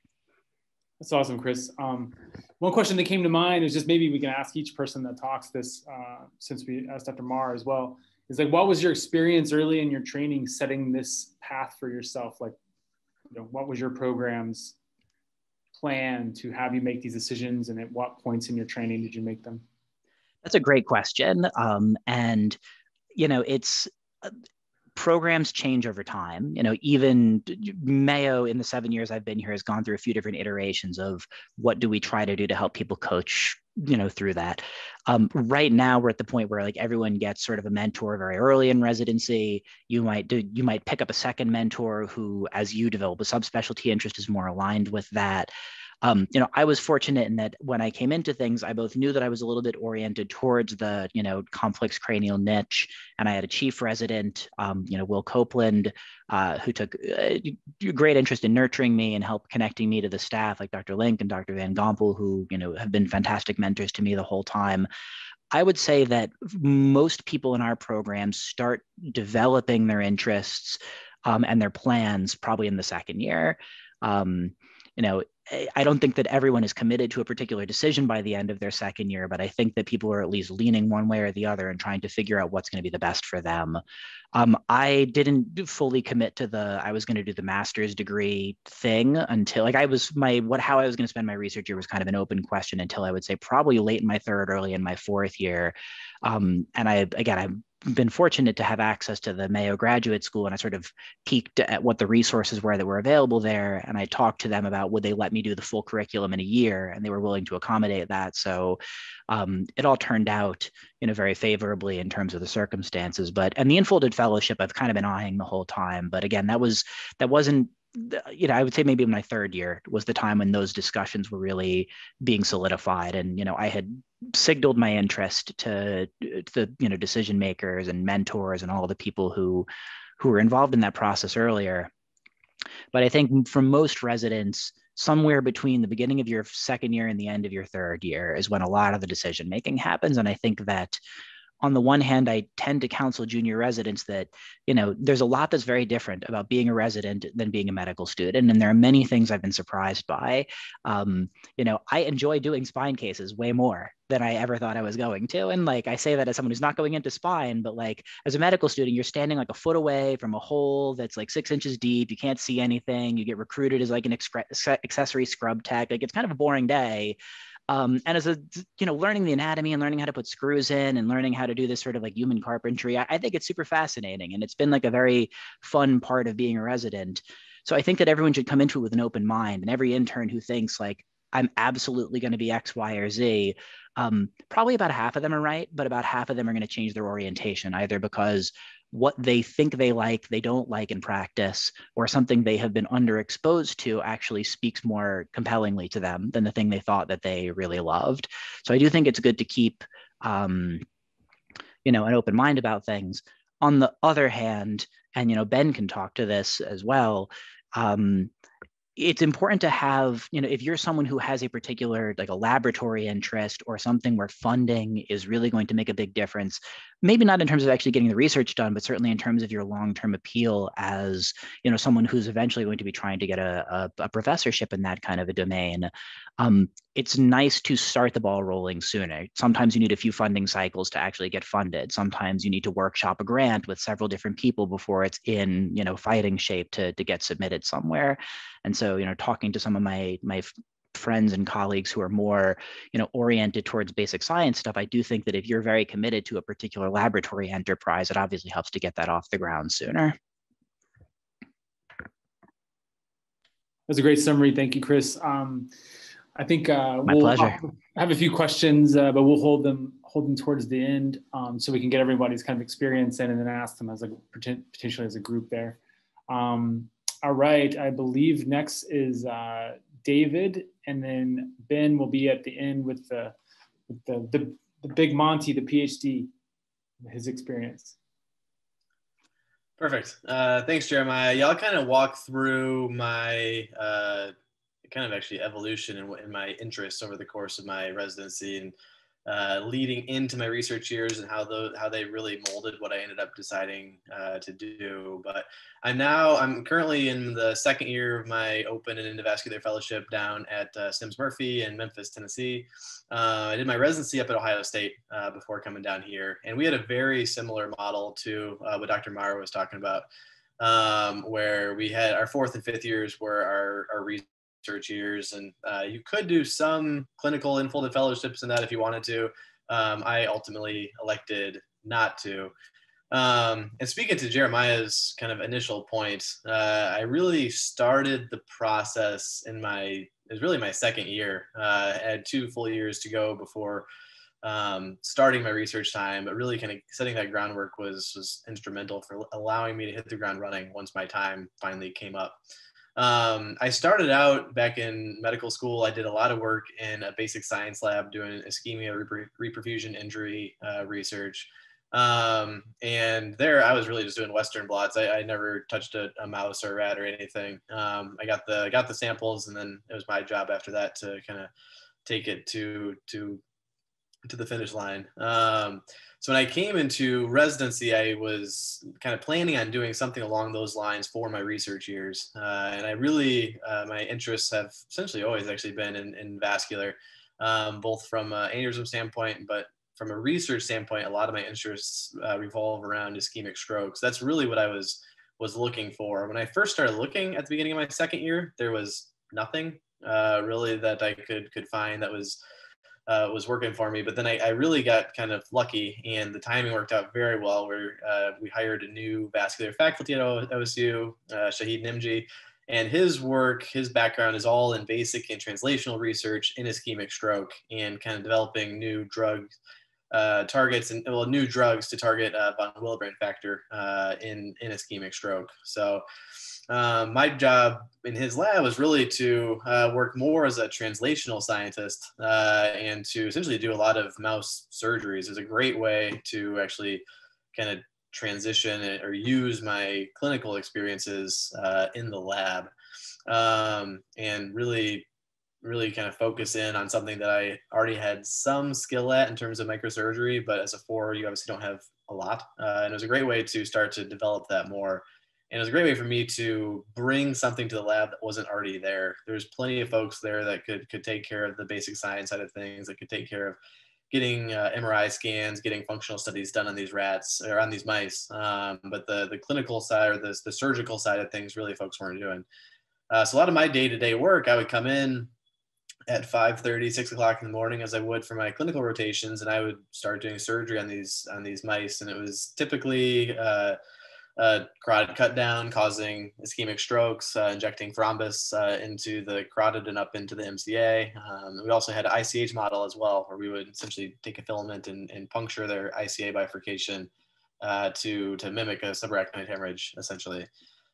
That's awesome, Chris. Um, one question that came to mind is just maybe we can ask each person that talks this, uh, since we asked Dr. Maher as well, is like, what was your experience early in your training setting this path for yourself? Like, you know, what was your program's plan to have you make these decisions and at what points in your training did you make them? That's a great question. Um, and, you know, it's, programs change over time. You know, even Mayo in the seven years I've been here has gone through a few different iterations of what do we try to do to help people coach you know through that. Um, right now we're at the point where like everyone gets sort of a mentor very early in residency. You might do you might pick up a second mentor who as you develop a subspecialty interest is more aligned with that um, you know, I was fortunate in that when I came into things, I both knew that I was a little bit oriented towards the, you know, complex cranial niche, and I had a chief resident, um, you know, Will Copeland, uh, who took uh, great interest in nurturing me and help connecting me to the staff, like Dr. Link and Dr. Van Gompel, who, you know, have been fantastic mentors to me the whole time. I would say that most people in our program start developing their interests um, and their plans probably in the second year. Um, you know, I don't think that everyone is committed to a particular decision by the end of their second year, but I think that people are at least leaning one way or the other and trying to figure out what's going to be the best for them. Um, I didn't fully commit to the I was going to do the master's degree thing until like I was my what how I was going to spend my research year was kind of an open question until I would say probably late in my third, early in my fourth year. Um, and I again I been fortunate to have access to the Mayo Graduate School, and I sort of peeked at what the resources were that were available there. And I talked to them about would they let me do the full curriculum in a year, and they were willing to accommodate that. So um, it all turned out, you know, very favorably in terms of the circumstances. But and the enfolded fellowship, I've kind of been eyeing the whole time. But again, that was that wasn't you know, I would say maybe my third year was the time when those discussions were really being solidified. And, you know, I had signaled my interest to, uh, to the, you know, decision makers and mentors and all the people who, who were involved in that process earlier. But I think for most residents, somewhere between the beginning of your second year and the end of your third year is when a lot of the decision making happens. And I think that on the one hand, I tend to counsel junior residents that, you know, there's a lot that's very different about being a resident than being a medical student. And there are many things I've been surprised by. Um, you know, I enjoy doing spine cases way more than I ever thought I was going to. And like I say that as someone who's not going into spine, but like as a medical student, you're standing like a foot away from a hole that's like six inches deep. You can't see anything. You get recruited as like an accessory scrub tech. Like it's kind of a boring day. Um, and as a, you know, learning the anatomy and learning how to put screws in and learning how to do this sort of like human carpentry, I, I think it's super fascinating. And it's been like a very fun part of being a resident. So I think that everyone should come into it with an open mind. And every intern who thinks like, I'm absolutely going to be X, Y, or Z. Um, probably about half of them are right, but about half of them are going to change their orientation either because what they think they like, they don't like in practice, or something they have been underexposed to actually speaks more compellingly to them than the thing they thought that they really loved. So I do think it's good to keep, um, you know, an open mind about things. On the other hand, and you know, Ben can talk to this as well. Um, it's important to have you know if you're someone who has a particular like a laboratory interest or something where funding is really going to make a big difference maybe not in terms of actually getting the research done but certainly in terms of your long-term appeal as you know someone who's eventually going to be trying to get a, a, a professorship in that kind of a domain um, it's nice to start the ball rolling sooner. Sometimes you need a few funding cycles to actually get funded. Sometimes you need to workshop a grant with several different people before it's in, you know, fighting shape to, to get submitted somewhere. And so, you know, talking to some of my my friends and colleagues who are more, you know, oriented towards basic science stuff, I do think that if you're very committed to a particular laboratory enterprise, it obviously helps to get that off the ground sooner. That's a great summary. Thank you, Chris. Um, I think uh, My we'll pleasure. have a few questions, uh, but we'll hold them hold them towards the end um, so we can get everybody's kind of experience in and then ask them as a potentially as a group there. Um, all right, I believe next is uh, David, and then Ben will be at the end with the with the, the, the big Monty, the PhD, his experience. Perfect. Uh, thanks, Jeremiah. Y'all kind of walk through my uh, kind of actually evolution in, in my interests over the course of my residency and uh, leading into my research years and how how they really molded what I ended up deciding uh, to do. But I'm now I'm currently in the second year of my open and endovascular fellowship down at uh, Semmes Murphey in Memphis, Tennessee. Uh, I did my residency up at Ohio State uh, before coming down here, and we had a very similar model to uh, what Dr. Maher was talking about. Um, where we had our fourth and fifth years were our, our research years, and uh, you could do some clinical enfolded fellowships in that if you wanted to. Um, I ultimately elected not to. Um, and speaking to Jeremiah's kind of initial point, uh, I really started the process in my, it was really my second year. Uh, I had two full years to go before um, starting my research time, but really kind of setting that groundwork was, was instrumental for allowing me to hit the ground running once my time finally came up. Um, I started out back in medical school. I did a lot of work in a basic science lab doing ischemia, reperfusion injury uh, research. Um, and there I was really just doing Western blots. I, I never touched a, a, mouse or a rat or anything. Um, I got the, got the samples and then it was my job after that to kind of take it to, to, to the finish line. Um, so when I came into residency, I was kind of planning on doing something along those lines for my research years. Uh, and I really, uh, my interests have essentially always actually been in, in vascular, um, both from an aneurysm standpoint, but from a research standpoint, a lot of my interests uh, revolve around ischemic strokes. That's really what I was was looking for. When I first started looking at the beginning of my second year, there was nothing uh, really that I could could find that was uh, was working for me. But then I, I, really got kind of lucky, and the timing worked out very well. Where uh, we hired a new vascular faculty at OSU, uh, Shahid Nimjee, and his work, his background is all in basic and translational research in ischemic stroke, and kind of developing new drug uh, targets and well, new drugs to target uh, von Willebrand factor uh, in in ischemic stroke. So um, my job in his lab was really to uh, work more as a translational scientist uh, and to essentially do a lot of mouse surgeries. It's a great way to actually kind of transition or use my clinical experiences uh, in the lab um, and really really kind of focus in on something that I already had some skill at in terms of microsurgery, but as a four, you obviously don't have a lot. Uh, and it was a great way to start to develop that more and it was a great way for me to bring something to the lab that wasn't already there. There's plenty of folks there that could could take care of the basic science side of things, that could take care of getting uh, MRI scans, getting functional studies done on these rats or on these mice. Um, but the the clinical side or the the surgical side of things, really, folks weren't doing. Uh, so a lot of my day to day work, I would come in at 5 30 6 o'clock in the morning as i would for my clinical rotations and i would start doing surgery on these on these mice and it was typically uh, uh, carotid cut down, causing ischemic strokes, uh, injecting thrombus uh, into the carotid and up into the MCA. Um, we also had an ICH model as well, where we would essentially take a filament and, and puncture their ICA bifurcation uh, to, to mimic a subarachnoid hemorrhage, essentially.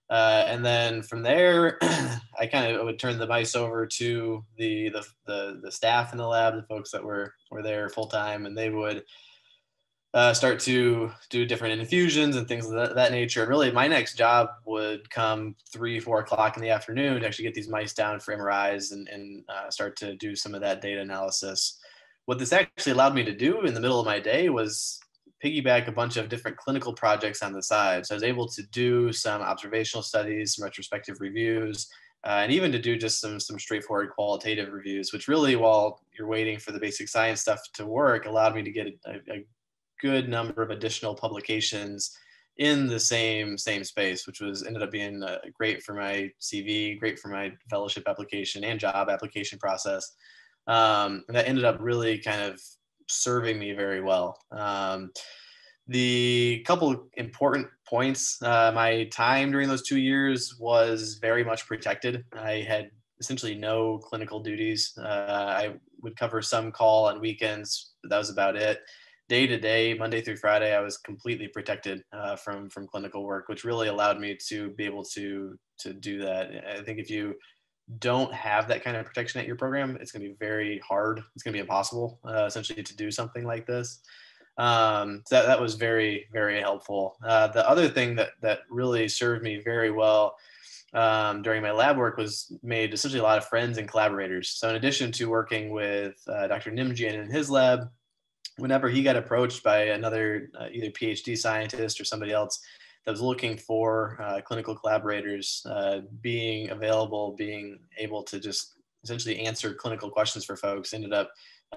Uh, and then from there, *clears throat* I kind of would turn the mice over to the, the, the, the staff in the lab, the folks that were, were there full time, and they would uh, start to do different infusions and things of that, that, nature. And really, my next job would come three, four o'clock in the afternoon to actually get these mice down for MRIs and, and uh, start to do some of that data analysis. What this actually allowed me to do in the middle of my day was piggyback a bunch of different clinical projects on the side. So I was able to do some observational studies, some retrospective reviews, uh, and even to do just some some straightforward qualitative reviews, which really, while you're waiting for the basic science stuff to work, allowed me to get a, a good number of additional publications in the same same space, which was ended up being uh, great for my CV, great for my fellowship application and job application process. Um, and that ended up really kind of serving me very well. Um, the couple important points uh, my time during those two years was very much protected i had essentially no clinical duties uh, i would cover some call on weekends but that was about it day to day monday through friday i was completely protected uh, from from clinical work which really allowed me to be able to to do that i think if you don't have that kind of protection at your program it's going to be very hard it's going to be impossible uh, essentially to do something like this um, that, that was very, very helpful. Uh, the other thing that, that really served me very well um, during my lab work was made essentially a lot of friends and collaborators. So in addition to working with uh, Dr. Nimjian in his lab, whenever he got approached by another uh, either PhD scientist or somebody else that was looking for uh, clinical collaborators, uh, being available, being able to just essentially answer clinical questions for folks ended up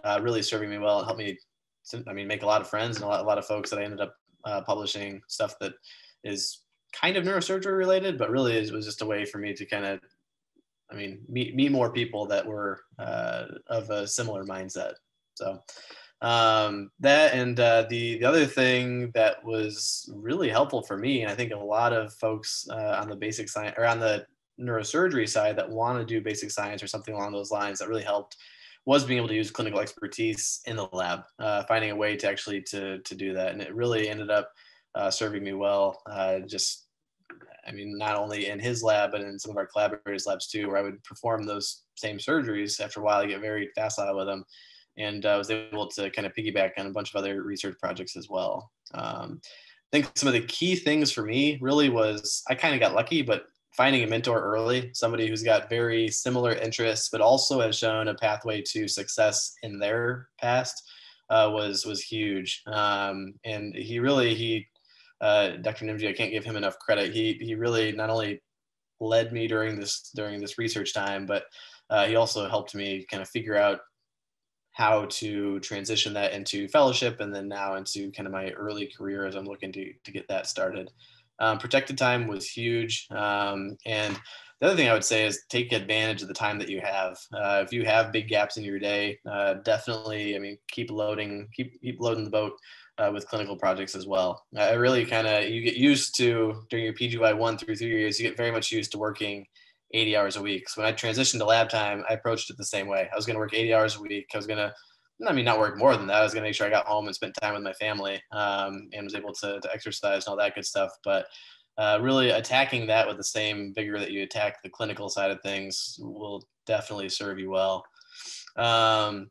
uh, really serving me well. It helped me I mean, make a lot of friends and a lot, a lot of folks that I ended up uh, publishing stuff that is kind of neurosurgery related, but really it was just a way for me to kind of, I mean, meet, meet more people that were uh, of a similar mindset. So um, that and uh, the the other thing that was really helpful for me, and I think a lot of folks uh, on the basic science or on the neurosurgery side that want to do basic science or something along those lines that really helped was being able to use clinical expertise in the lab, uh, finding a way to actually to to do that, and it really ended up uh, serving me well. Uh, just, I mean, not only in his lab, but in some of our collaborators' labs too, where I would perform those same surgeries. After a while, I get very facile with them, and I was able to kind of piggyback on a bunch of other research projects as well. Um, I think some of the key things for me really was I kind of got lucky, but finding a mentor early, somebody who's got very similar interests, but also has shown a pathway to success in their past, uh, was was huge. Um, and he really he, uh, Dr. Nimjee, I can't give him enough credit. He he really not only led me during this during this research time, but uh, he also helped me kind of figure out how to transition that into fellowship and then now into kind of my early career as I'm looking to, to get that started. Um, protected time was huge. Um, and the other thing I would say is take advantage of the time that you have. Uh, if you have big gaps in your day, uh, definitely, I mean, keep loading, keep, keep loading the boat uh, with clinical projects as well. I really kind of, you get used to during your PGY one through three years, you get very much used to working 80 hours a week. So when I transitioned to lab time, I approached it the same way. I was going to work 80 hours a week. I was going to I mean, not work more than that. I was going to make sure I got home and spent time with my family um, and was able to, to exercise and all that good stuff. But uh, really attacking that with the same vigor that you attack the clinical side of things will definitely serve you well. Um,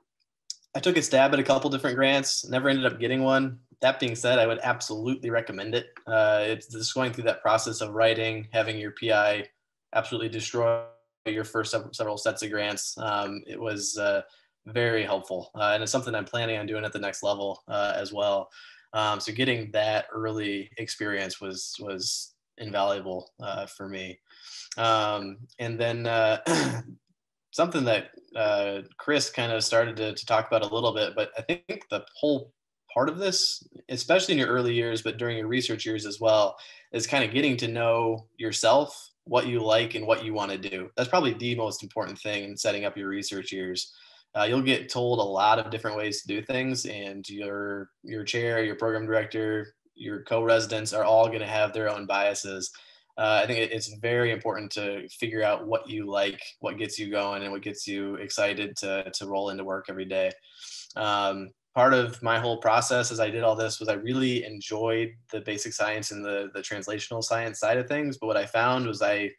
I took a stab at a couple different grants, never ended up getting one. That being said, I would absolutely recommend it. Uh, it's just going through that process of writing, having your PI absolutely destroy your first several sets of grants. Um, it was uh, very helpful. Uh, and it's something I'm planning on doing at the next level uh, as well. Um, so getting that early experience was was invaluable uh, for me. Um, and then uh, *clears throat* something that uh, Chris kind of started to, to talk about a little bit, but I think the whole part of this, especially in your early years, but during your research years as well, is kind of getting to know yourself, what you like, and what you want to do. That's probably the most important thing in setting up your research years. Uh, you'll get told a lot of different ways to do things and your your chair your program director your co-residents are all going to have their own biases. Uh, i think it's very important to figure out what you like what gets you going and what gets you excited to, to roll into work every day. Um, part of my whole process as i did all this was i really enjoyed the basic science and the, the translational science side of things but what i found was i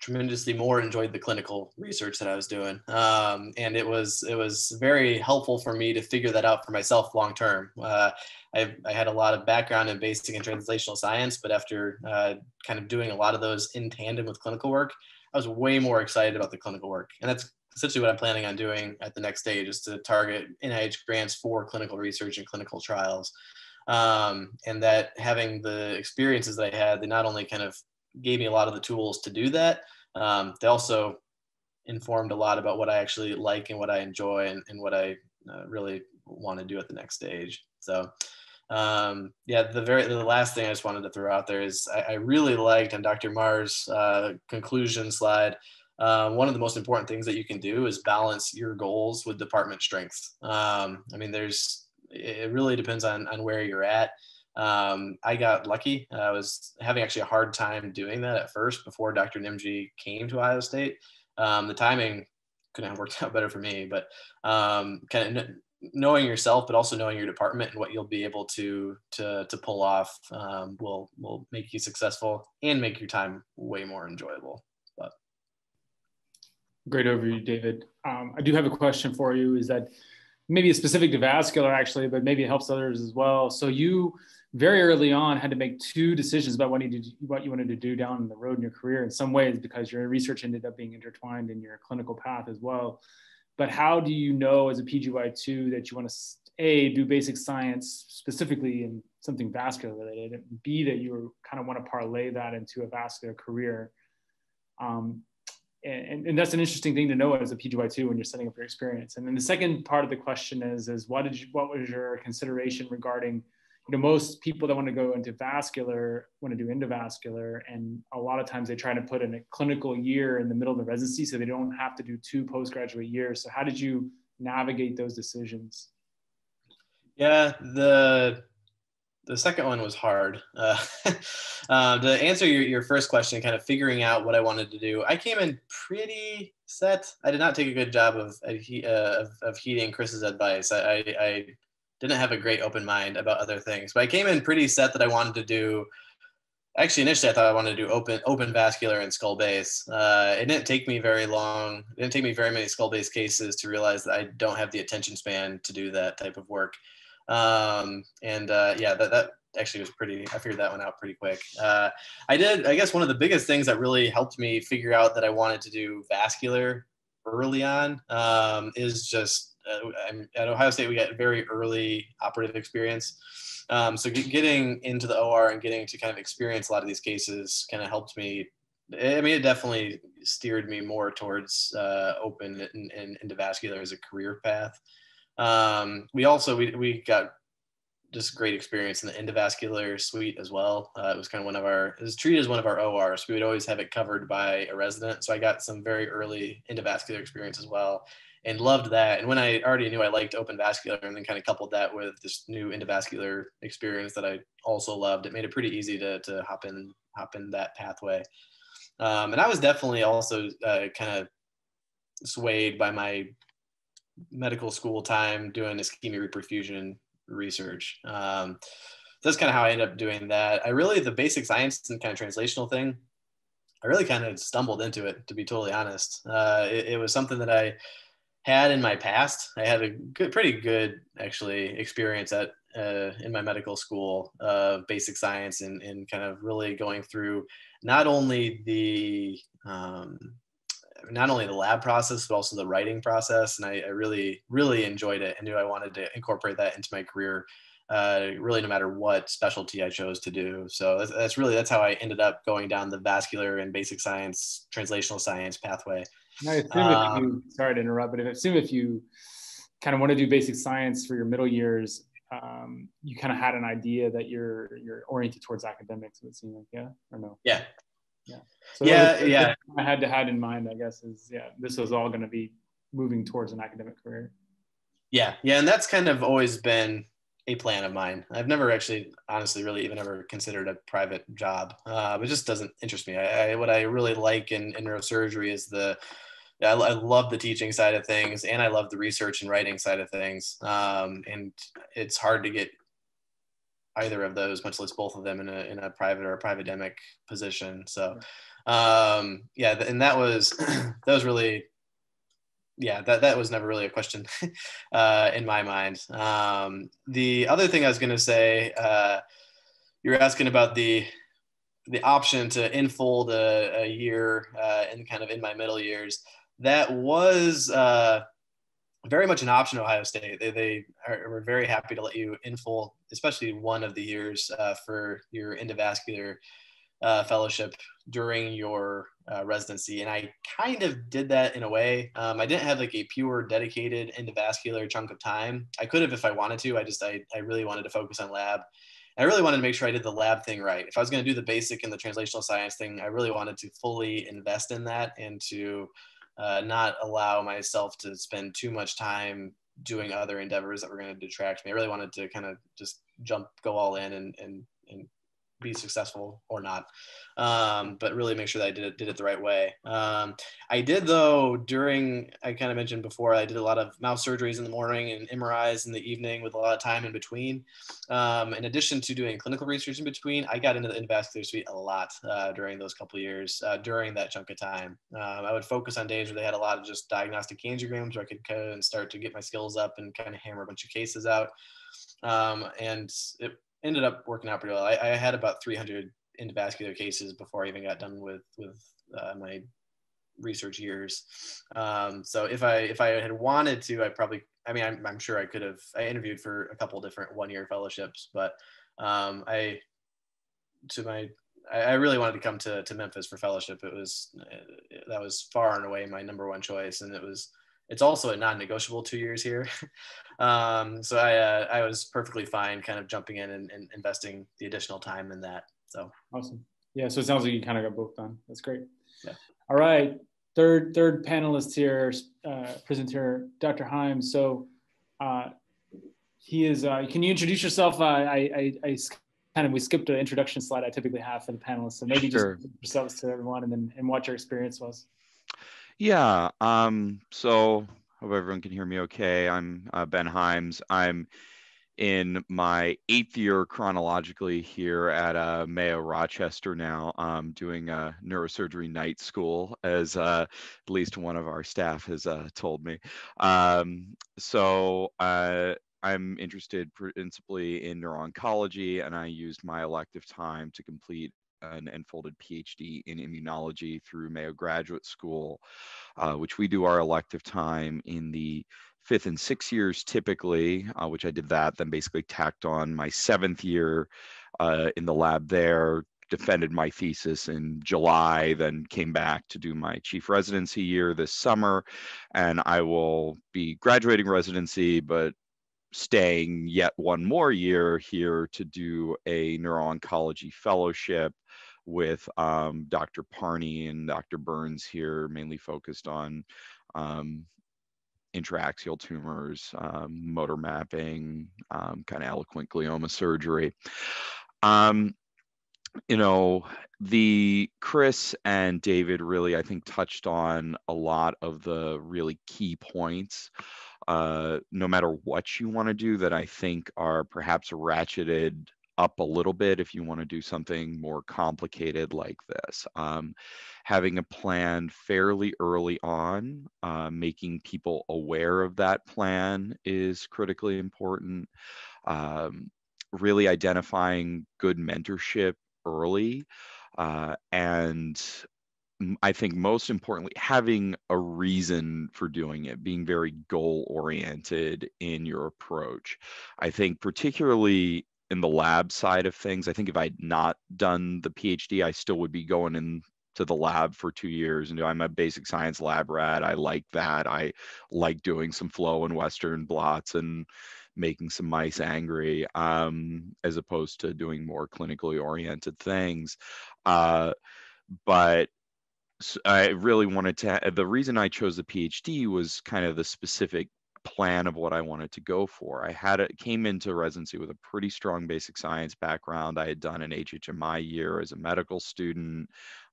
tremendously more enjoyed the clinical research that I was doing, um, and it was it was very helpful for me to figure that out for myself long term. Uh, I, I, had a lot of background in basic and translational science, but after uh, kind of doing a lot of those in tandem with clinical work, I was way more excited about the clinical work, and that's essentially what I'm planning on doing at the next stage is to target NIH grants for clinical research and clinical trials. Um, and that having the experiences that I had, they not only kind of gave me a lot of the tools to do that, um, they also informed a lot about what I actually like and what I enjoy and, and what I uh, really want to do at the next stage. So, um, yeah, the very the last thing I just wanted to throw out there is I, I really liked on Dr. Maher's uh, conclusion slide. Uh, one of the most important things that you can do is balance your goals with department strengths. Um, I mean, there's it really depends on on where you're at. Um, I got lucky. I was having actually a hard time doing that at first before Dr. Nimjee came to Ohio State. Um, the timing couldn't have worked *laughs* out better for me, but um, kind of knowing yourself, but also knowing your department and what you'll be able to to to pull off um, will will make you successful and make your time way more enjoyable. Great overview, David. Um, I do have a question for you. Is that maybe specific to vascular actually, but maybe it helps others as well. So you very early on had to make two decisions about what you, did, what you wanted to do down the road in your career in some ways because your research ended up being intertwined in your clinical path as well but how do you know as a pgy2 that you want to a do basic science specifically in something vascular related and b that you kind of want to parlay that into a vascular career um, and, and, that's an interesting thing to know as a PGY2 when you're setting up your experience. And then the second part of the question is, is what did you, what was your consideration regarding you know, most people that want to go into vascular want to do endovascular, and a lot of times they try to put in a clinical year in the middle of the residency, so they don't have to do two postgraduate years. So, how did you navigate those decisions? Yeah, the the second one was hard. Uh, uh, *laughs* to answer your, your first question, kind of figuring out what I wanted to do, I came in pretty set. I did not take a good job of uh, of, of heeding Chris's advice. I, I, I didn't have a great open mind about other things. But I came in pretty set that I wanted to do. Actually, initially I thought I wanted to do open open vascular and skull base. Uh, it didn't take me very long. It didn't take me very many skull base cases to realize that I don't have the attention span to do that type of work. Um, and uh, yeah, that that actually was pretty. I figured that one out pretty quick. Uh, I did. I guess one of the biggest things that really helped me figure out that I wanted to do vascular early on um, is just uh, at Ohio State, we got very early operative experience. Um, so getting into the OR and getting to kind of experience a lot of these cases kind of helped me. I mean, it definitely steered me more towards uh, open and, and into vascular as a career path. Um, we also we, we got just great experience in the endovascular suite as well. Uh, it was kind of one of our, it was treated as one of our ORs. We would always have it covered by a resident. So I got some very early endovascular experience as well and loved that. And when I already knew I liked open vascular and then kind of coupled that with this new endovascular experience that I also loved, it made it pretty easy to, to hop in, hop in that pathway. Um, and I was definitely also uh, kind of swayed by my medical school time doing ischemia reperfusion research. Um, that's kind of how I ended up doing that. I really, the basic science and kind of translational thing, I really kind of stumbled into it, to be totally honest. Uh, it, it was something that I had in my past. I had a good, pretty good actually experience at uh, in my medical school, uh, basic science, and, and kind of really going through not only the um, not only the lab process but also the writing process. And I, I, really really enjoyed it and knew I wanted to incorporate that into my career. Uh, really, no matter what specialty I chose to do. So that's, that's really that's how I ended up going down the vascular and basic science, translational science pathway. I assume um, if you, sorry to interrupt, but if, assume if you kind of want to do basic science for your middle years, um, you kind of had an idea that you're you're oriented towards academics. It would seem like, yeah, or no? Yeah. Yeah. So yeah, was, yeah. I had to had in mind, I guess, is yeah, this was all going to be moving towards an academic career. Yeah, yeah, and that's kind of always been a plan of mine. I've never actually, honestly, really even ever considered a private job. Uh, it just doesn't interest me. I, I, what I really like in, in neurosurgery is the I, I, love the teaching side of things and I love the research and writing side of things. Um, and it's hard to get either of those, much less both of them in a, in a private or a private academic position. So, um, yeah, and that was, *clears throat* that was really, yeah, that, that was never really a question *laughs* uh, in my mind. Um, the other thing I was going to say, uh, you're asking about the, the option to enfold a, a year uh, in kind of in my middle years that was uh, very much an option Ohio State. They, they are, were very happy to let you enfold, especially one of the years uh, for your endovascular uh, fellowship during your uh, residency, and I kind of did that in a way. Um, I didn't have like a pure dedicated endovascular chunk of time. I could have if I wanted to. I just I, I really wanted to focus on lab. I really wanted to make sure I did the lab thing right. If I was going to do the basic and the translational science thing, I really wanted to fully invest in that and to uh, not allow myself to spend too much time doing other endeavors that were going to detract me. I really wanted to kind of just jump, go all in, and and and be successful or not, um, but really make sure that I did it, did it the right way. Um, I did though during I kind of mentioned before I did a lot of mouth surgeries in the morning and MRIs in the evening with a lot of time in between. Um, in addition to doing clinical research in between, I got into the endovascular suite a lot uh, during those couple years uh, during that chunk of time. Um, I would focus on days where they had a lot of just diagnostic angiograms where I could kind of start to get my skills up and kind of hammer a bunch of cases out. Um, and it ended up working out pretty well. I, I, had about 300 endovascular cases before I even got done with with uh, my research years. Um, so if I if I had wanted to, I probably I mean I'm, I'm sure I could have. I interviewed for a couple different one year fellowships, but um, I to my I, really wanted to come to, to Memphis for fellowship. It was that was far and away my number one choice, and it was it's also a non-negotiable two years here. *laughs* um, so I, uh, I was perfectly fine kind of jumping in and, and, investing the additional time in that. So awesome. Yeah. So it sounds like you kind of got both done. That's great. Yeah. All right. Third, third panelist here, uh, presenter, Dr. Himes. So uh, he is, uh, can you introduce yourself? Uh, I, I, I kind of, we skipped the introduction slide I typically have for the panelists. So maybe sure. just yourselves to everyone and then, and what your experience was. Yeah. Um, so hope everyone can hear me okay. I'm uh, Ben Himes. I'm in my eighth year chronologically here at uh, Mayo Rochester now, um, doing a neurosurgery night school, as uh, at least one of our staff has uh, told me. Um, so uh, I'm interested principally in neuro-oncology, and I used my elective time to complete an enfolded PhD in immunology through Mayo Graduate School, uh, which we do our elective time in the fifth and sixth years typically, uh, which I did that, then basically tacked on my seventh year uh, in the lab there, defended my thesis in July, then came back to do my chief residency year this summer. And I will be graduating residency, but staying yet one more year here to do a neuro-oncology fellowship with um, Dr. Parney and Dr. Burns here, mainly focused on um, intraaxial tumors, um, motor mapping, um, kind of eloquent glioma surgery. Um, you know, the Chris and David really, I think, touched on a lot of the really key points. Uh, no matter what you want to do, that I think are perhaps ratcheted up a little bit if you want to do something more complicated like this. Um, having a plan fairly early on, uh, making people aware of that plan is critically important. Um, really identifying good mentorship early uh, and I think most importantly, having a reason for doing it, being very goal oriented in your approach. I think, particularly in the lab side of things. I think if I'd not done the PhD, I still would be going in to the lab for two years and I'm a basic science lab rat. I like that. I like doing some flow and Western blots and making some mice angry um, as opposed to doing more clinically oriented things. Uh, but I really wanted to, the reason I chose the PhD was kind of the specific plan of what I wanted to go for. I had it came into residency with a pretty strong basic science background. I had done an HHMI year as a medical student.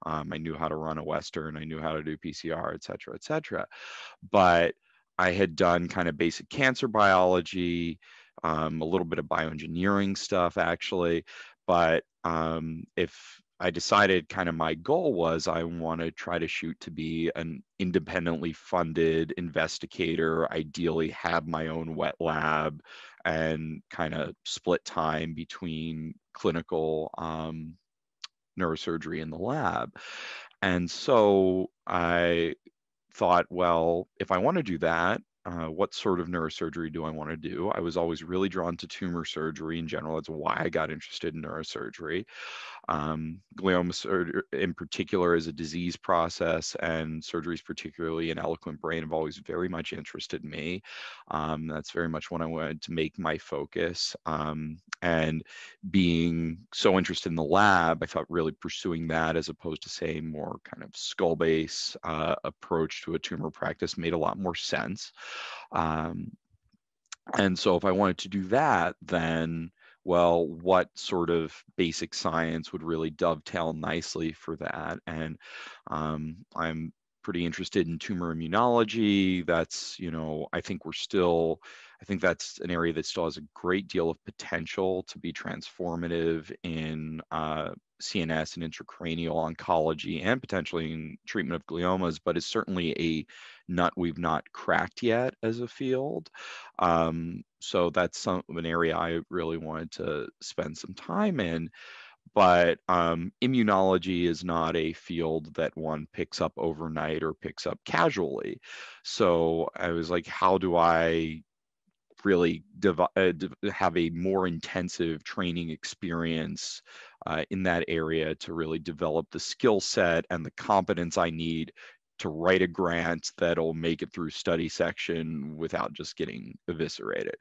Um, I knew how to run a Western. I knew how to do PCR, et cetera, et cetera. But I had done kind of basic cancer biology, um, a little bit of bioengineering stuff actually. But um, if I decided kind of my goal was I want to try to shoot to be an independently funded investigator, ideally have my own wet lab and kind of split time between clinical um, neurosurgery in the lab. And so I thought, well, if I want to do that, uh, what sort of neurosurgery do I want to do? I was always really drawn to tumor surgery in general. That's why I got interested in neurosurgery. Um, glioma in particular is a disease process, and surgeries, particularly in eloquent brain, have always very much interested me. Um, that's very much what I wanted to make my focus. Um, and being so interested in the lab, I thought really pursuing that as opposed to say more kind of skull base uh, approach to a tumor practice made a lot more sense. Um, and so if I wanted to do that, then well, what sort of basic science would really dovetail nicely for that? And um, I'm pretty interested in tumor immunology. That's, you know, I think we're still, I think that's an area that still has a great deal of potential to be transformative in uh, CNS and intracranial oncology and potentially in treatment of gliomas, but it's certainly a nut we've not cracked yet as a field. Um, so that's some, an area I really wanted to spend some time in but um, immunology is not a field that one picks up overnight or picks up casually. So I was like, how do I really dev- uh, have a more intensive training experience uh, in that area to really develop the skill set and the competence I need to write a grant that'll make it through study section without just getting eviscerated.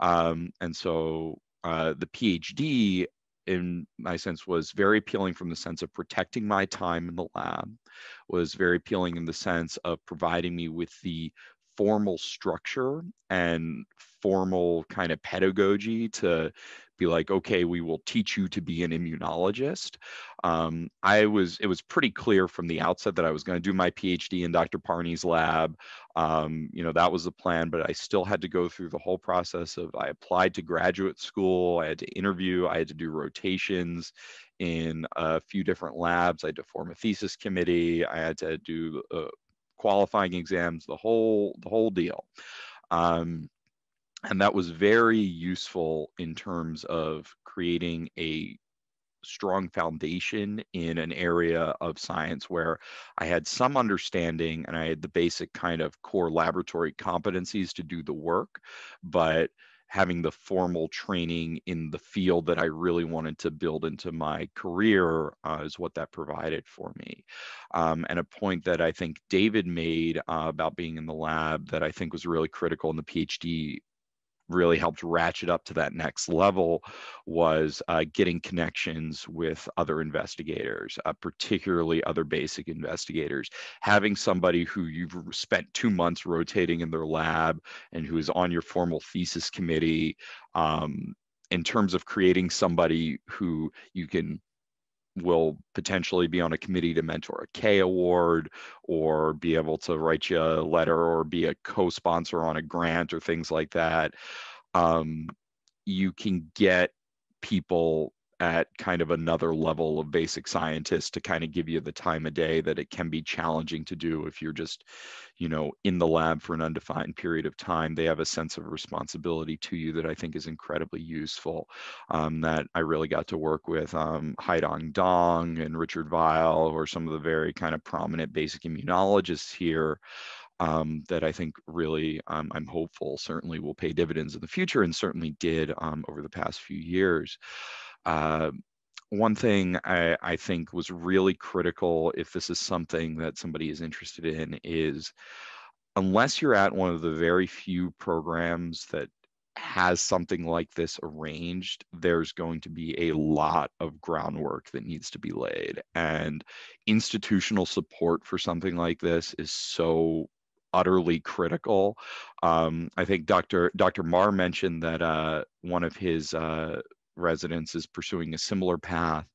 Um, and so uh, the PhD in my sense was very appealing from the sense of protecting my time in the lab was very appealing in the sense of providing me with the formal structure and formal kind of pedagogy to be like, okay, we will teach you to be an immunologist. Um, I was, it was pretty clear from the outset that I was going to do my PhD in Dr. Parney's lab. Um, you know, that was the plan, but I still had to go through the whole process of I applied to graduate school, I had to interview, I had to do rotations in a few different labs. I had to form a thesis committee. I had to do uh, qualifying exams, the whole the whole deal. Um, and that was very useful in terms of creating a strong foundation in an area of science where I had some understanding and I had the basic kind of core laboratory competencies to do the work, but having the formal training in the field that I really wanted to build into my career uh, is what that provided for me. Um, and a point that I think David made uh, about being in the lab that I think was really critical in the PhD really helped ratchet up to that next level was uh, getting connections with other investigators, uh, particularly other basic investigators. Having somebody who you've spent two months rotating in their lab and who is on your formal thesis committee, um, in terms of creating somebody who you can will potentially be on a committee to mentor a K award or be able to write you a letter or be a co-sponsor on a grant or things like that. Um, you can get people at kind of another level of basic scientists to kind of give you the time of day that it can be challenging to do if you're just you know in the lab for an undefined period of time they have a sense of responsibility to you that i think is incredibly useful um, that i really got to work with um, haidong dong and richard Vile who are some of the very kind of prominent basic immunologists here um, that I think really um, I'm hopeful certainly will pay dividends in the future and certainly did um, over the past few years. Uh, one thing I, I, think was really critical, if this is something that somebody is interested in, is unless you're at one of the very few programs that has something like this arranged, there's going to be a lot of groundwork that needs to be laid. And institutional support for something like this is so utterly critical. Um, I think Dr. Dr. Maher mentioned that uh, one of his uh, residents is pursuing a similar path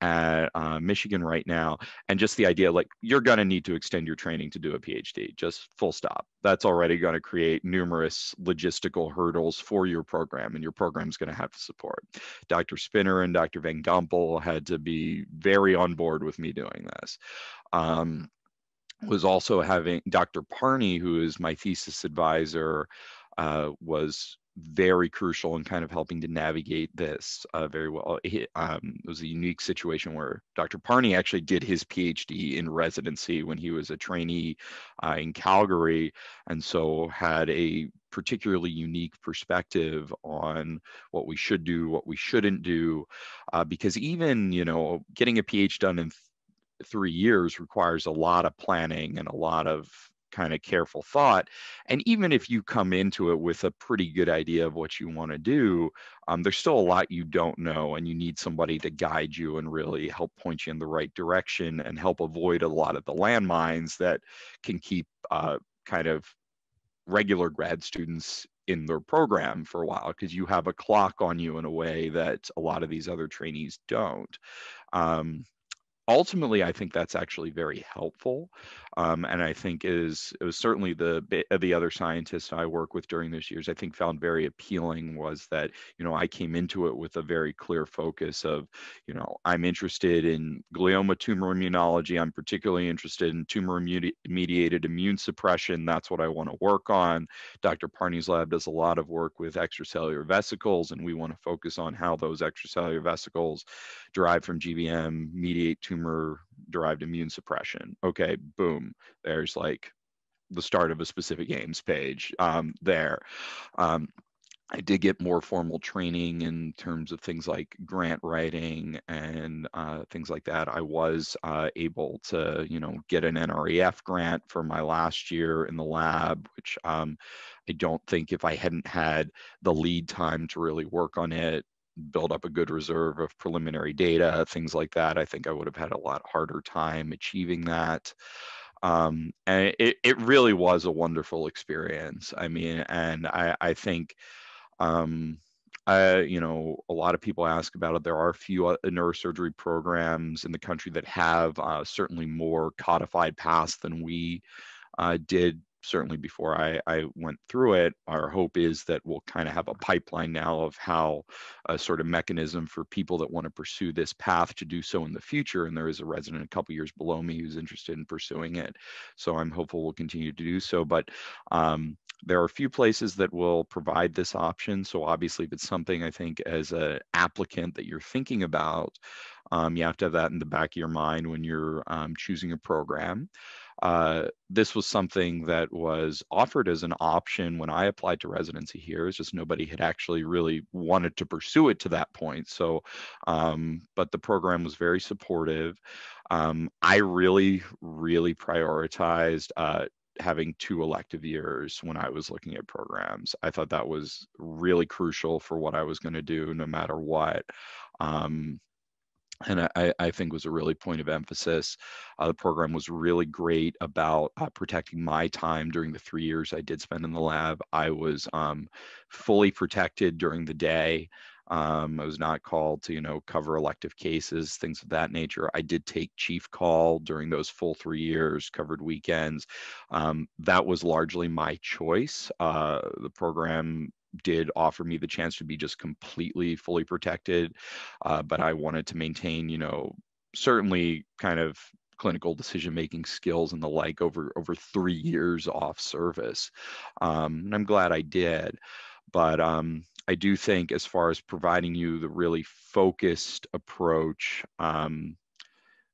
at uh, Michigan right now. And just the idea like you're going to need to extend your training to do a PhD, just full stop. That's already going to create numerous logistical hurdles for your program, and your program's going to have to support. Dr. Spinner and Dr. Van Gompel had to be very on board with me doing this. Um, was also having Dr. Parney, who is my thesis advisor, uh, was very crucial in kind of helping to navigate this uh, very well. It, um, it, was a unique situation where Dr. Parney actually did his PhD in residency when he was a trainee uh, in Calgary, and so had a particularly unique perspective on what we should do, what we shouldn't do, uh, because even you know getting a PhD done in th- three years requires a lot of planning and a lot of kind of careful thought. And even if you come into it with a pretty good idea of what you want to do, um, there's still a lot you don't know, and you need somebody to guide you and really help point you in the right direction and help avoid a lot of the landmines that can keep uh, kind of regular grad students in their program for a while because you have a clock on you in a way that a lot of these other trainees don't. Um, ultimately i think that's actually very helpful um, and i think is it was certainly the the other scientists i work with during those years i think found very appealing was that you know i came into it with a very clear focus of you know i'm interested in glioma tumor immunology i'm particularly interested in tumor mediated immune suppression that's what i want to work on. Dr parney's lab does a lot of work with extracellular vesicles and we want to focus on how those extracellular vesicles derived from gbm mediate tumor tumor derived immune suppression. Okay, boom. There's like the start of a specific aims page um, there. Um, I did get more formal training in terms of things like grant writing and uh, things like that. I was uh, able to, you know, get an NREF grant for my last year in the lab, which um, I don't think if I hadn't had the lead time to really work on it build up a good reserve of preliminary data, things like that. I think I would have had a lot harder time achieving that. Um, and it, it really was a wonderful experience. I mean, and I, I think, um, I, you know, a lot of people ask about it. There are a few uh, neurosurgery programs in the country that have uh, certainly more codified paths than we uh, did certainly before I, I went through it, our hope is that we'll kind of have a pipeline now of how a sort of mechanism for people that want to pursue this path to do so in the future. And there is a resident a couple years below me who's interested in pursuing it. So I'm hopeful we'll continue to do so. But um, there are a few places that will provide this option. So obviously, if it's something I think as an applicant that you're thinking about, um, you have to have that in the back of your mind when you're um, choosing a program. Uh, this was something that was offered as an option when I applied to residency here. It's just nobody had actually really wanted to pursue it to that point. So, um, but the program was very supportive. Um, I really, really prioritized uh, having two elective years when I was looking at programs. I thought that was really crucial for what I was going to do, no matter what. Um, and I, I, think was a really point of emphasis. Uh, the program was really great about uh, protecting my time during the three years I did spend in the lab. I was um, fully protected during the day. Um, I was not called to, you know, cover elective cases, things of that nature. I did take chief call during those full three years, covered weekends. Um, that was largely my choice. Uh, the program did offer me the chance to be just completely fully protected, uh, but I wanted to maintain, you know, certainly kind of clinical decision making skills and the like over over three years off service um, and i'm glad i did but um, i do think as far as providing you the really focused approach um,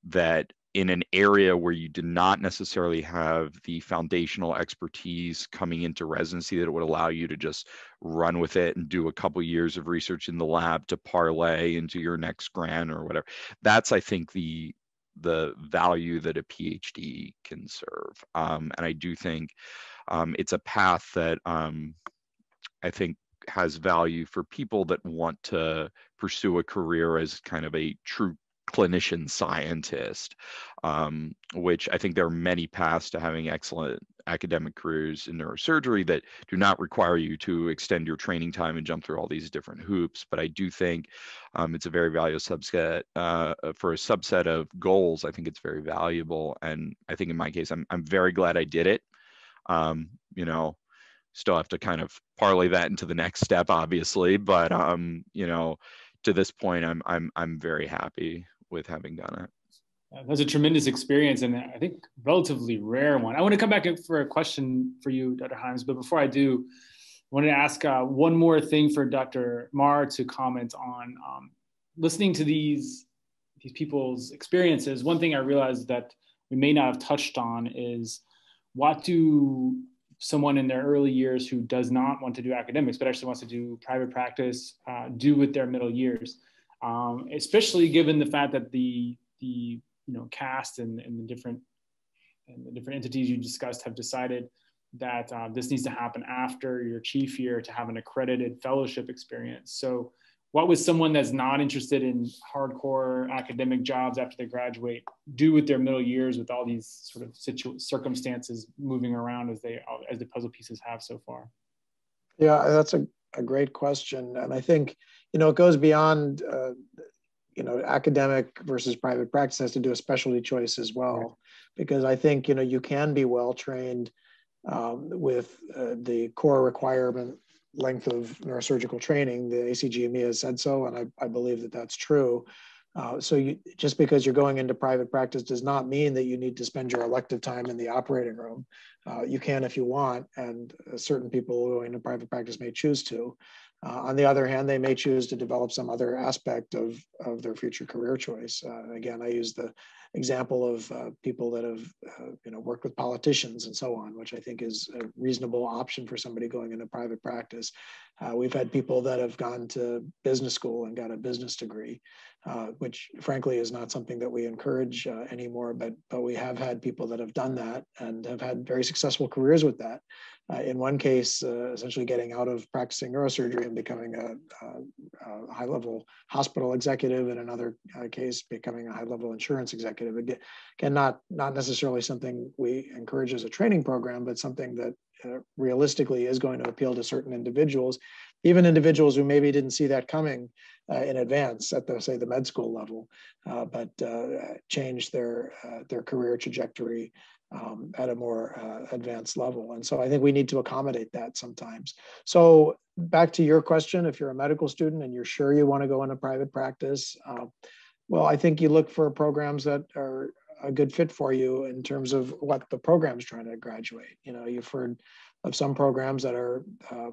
that in an area where you did not necessarily have the foundational expertise coming into residency that would allow you to just run with it and do a couple years of research in the lab to parlay into your next grant or whatever. That's i think the the value that a phd can serve. Um, and i do think um, it's a path that um, i think has value for people that want to pursue a career as kind of a true clinician scientist, um, which I think there are many paths to having excellent academic careers in neurosurgery that do not require you to extend your training time and jump through all these different hoops. But I do think um, it's a very valuable subset uh, for a subset of goals. I think it's very valuable, and I think in my case, I'm I'm very glad I did it. Um, you know, still have to kind of parlay that into the next step, obviously, but um, you know, to this point, I'm I'm I'm very happy with having done it. That was a tremendous experience and I think relatively rare one. I want to come back for a question for you, Dr. Himes, but before I do, I wanted to ask uh, one more thing for Dr. Maher to comment on. Um, listening to these these people's experiences, one thing I realized that we may not have touched on is what do someone in their early years who does not want to do academics but actually wants to do private practice uh, do with their middle years, um, especially given the fact that the the you know CAST and, and the different and the different entities you discussed have decided that uh, this needs to happen after your chief year to have an accredited fellowship experience. So what would someone that's not interested in hardcore academic jobs after they graduate do with their middle years with all these sort of situ- circumstances moving around as they as the puzzle pieces have so far yeah that's a, a great question and i think you know it goes beyond uh, you know academic versus private practice has to do a specialty choice as well right. because i think you know you can be well trained um, with uh, the core requirement length of neurosurgical training. The ACGME has said so, and I, I believe that that's true. Uh, so you, just because you're going into private practice does not mean that you need to spend your elective time in the operating room. Uh, you can if you want, and uh, certain people going into private practice may choose to. Uh, on the other hand, they may choose to develop some other aspect of, of their future career choice. Uh, again, I use the example of uh, people that have uh, you know worked with politicians and so on, which I think is a reasonable option for somebody going into private practice. Uh, we've had people that have gone to business school and got a business degree, uh, which frankly is not something that we encourage uh, anymore. But but we have had people that have done that and have had very successful careers with that. Uh, in one case, uh, essentially getting out of practicing neurosurgery and becoming a, a, a high-level hospital executive. In another uh, case, becoming a high-level insurance executive. Again, not not necessarily something we encourage as a training program, but something that realistically is going to appeal to certain individuals, even individuals who maybe didn't see that coming uh, in advance at the say the med school level, uh, but uh, change their uh, their career trajectory um, at a more uh, advanced level. And so I think we need to accommodate that sometimes. So back to your question, if you're a medical student and you're sure you want to go into private practice, well, I think you look for programs that are a good fit for you in terms of what the program's trying to graduate. You know, you've heard of some programs that are uh,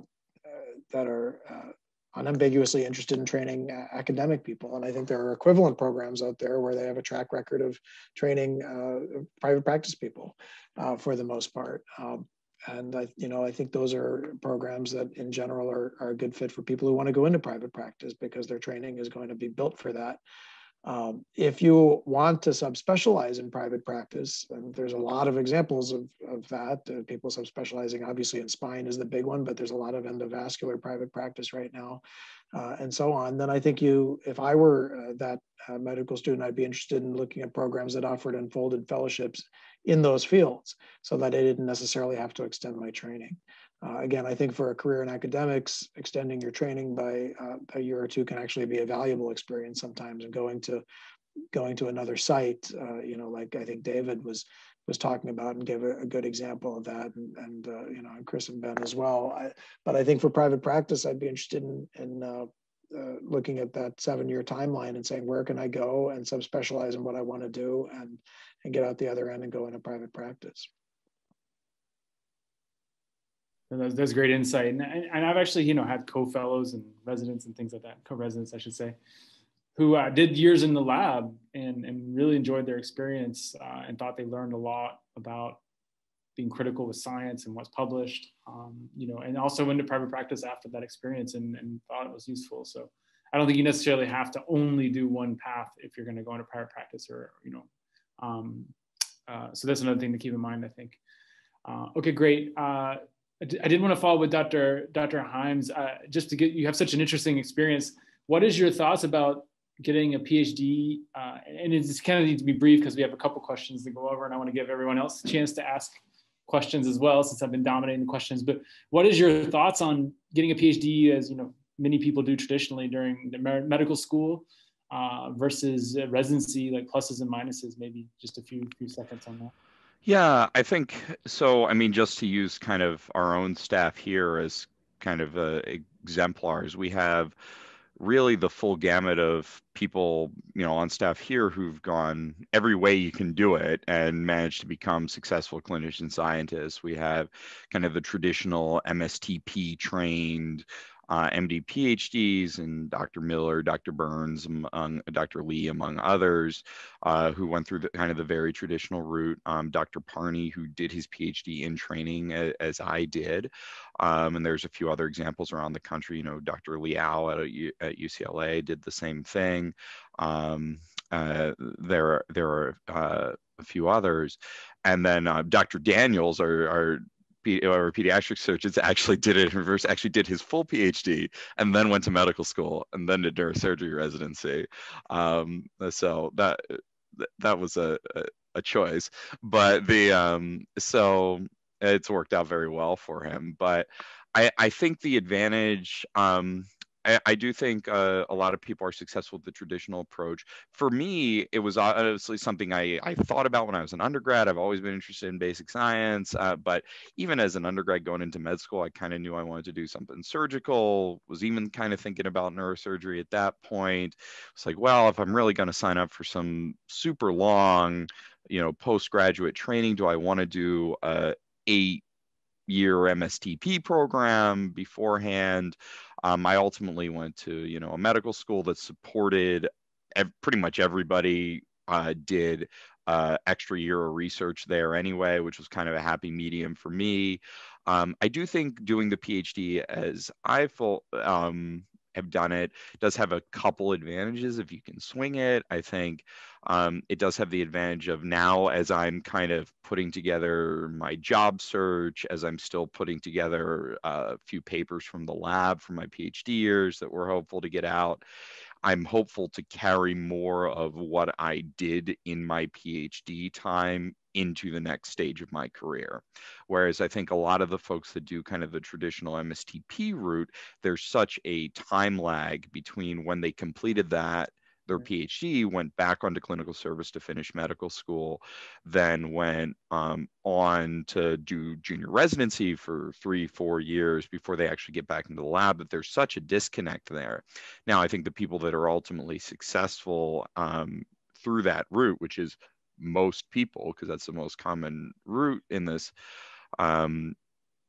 that are uh, unambiguously interested in training academic people, and I think there are equivalent programs out there where they have a track record of training uh, private practice people uh, for the most part. Um, and I, you know, I think those are programs that, in general, are, are a good fit for people who want to go into private practice because their training is going to be built for that. Um, if you want to subspecialize in private practice, and there's a lot of examples of, of that, uh, people subspecializing obviously in spine is the big one, but there's a lot of endovascular private practice right now, uh, and so on. Then I think you, if I were uh, that uh, medical student, I'd be interested in looking at programs that offered enfolded fellowships in those fields so that I didn't necessarily have to extend my training. Uh, again, I think for a career in academics, extending your training by uh, a year or two can actually be a valuable experience sometimes. And going to going to another site, uh, you know, like I think David was was talking about and gave a, a good example of that, and, and uh, you know, and Chris and Ben as well. I, but I think for private practice, I'd be interested in in uh, looking at that seven year timeline and saying where can I go and subspecialize in what I want to do and and get out the other end and go into private practice. That's, that's great insight. And, and I've actually, you know, had co-fellows and residents and things like that, co-residents, I should say, who uh, did years in the lab and, and really enjoyed their experience uh, and thought they learned a lot about being critical with science and what's published, um, you know, and also into private practice after that experience and, and thought it was useful. So I don't think you necessarily have to only do one path if you're going to go into private practice or, you know, um, uh, so that's another thing to keep in mind, I think. Uh, okay, great. Uh, I did want to follow with Dr. Dr. Himes, uh, just to get you have such an interesting experience. What is your thoughts about getting a PhD? Uh, and it's kind of need to be brief because we have a couple questions to go over, and I want to give everyone else a chance to ask questions as well, since I've been dominating the questions. But what is your thoughts on getting a PhD, as you know, many people do traditionally during the medical school, uh, versus residency, like pluses and minuses? Maybe just a few few seconds on that. Yeah, I think so. I mean, just to use kind of our own staff here as kind of uh, exemplars, we have really the full gamut of people, you know, on staff here who've gone every way you can do it and managed to become successful clinician scientists. We have kind of the traditional MSTP trained uh, MD PhDs and Dr. Miller, Dr. Burns, among, Dr. Lee, among others, uh, who went through the, kind of the very traditional route. Um, Dr. Parney, who did his PhD in training as, as I did. Um, and there's a few other examples around the country. You know, Dr. Liau at, at UCLA did the same thing. Um, uh, there, there are uh, a few others. And then uh, Dr. Daniels, our, our or pediatric surgeons actually did it in reverse, actually did his full PhD and then went to medical school and then did neurosurgery residency. Um, so that that was a, a, a choice, but the um, so it's worked out very well for him. But I, I think the advantage um, I, I do think uh, a lot of people are successful with the traditional approach. For me, it was obviously something I, I thought about when I was an undergrad. I've always been interested in basic science, uh, but even as an undergrad going into med school, I kind of knew I wanted to do something surgical. Was even kind of thinking about neurosurgery at that point. It's like, well, if I'm really going to sign up for some super long, you know, postgraduate training, do I want to do a eight year MSTP program beforehand? Um, I ultimately went to you know a medical school that supported ev- pretty much everybody. Uh, did uh, extra year of research there anyway, which was kind of a happy medium for me. Um, I do think doing the PhD as I full, um, have done it. does have a couple advantages if you can swing it. I think um, it does have the advantage of now as I'm kind of putting together my job search, as I'm still putting together a few papers from the lab for my PhD years that we're hopeful to get out. I'm hopeful to carry more of what I did in my PhD time into the next stage of my career. Whereas I think a lot of the folks that do kind of the traditional MSTP route, there's such a time lag between when they completed that their PhD, went back onto clinical service to finish medical school, then went um, on to do junior residency for three, four years before they actually get back into the lab. That there's such a disconnect there. Now, I think the people that are ultimately successful um, through that route, which is most people, because that's the most common route in this, um,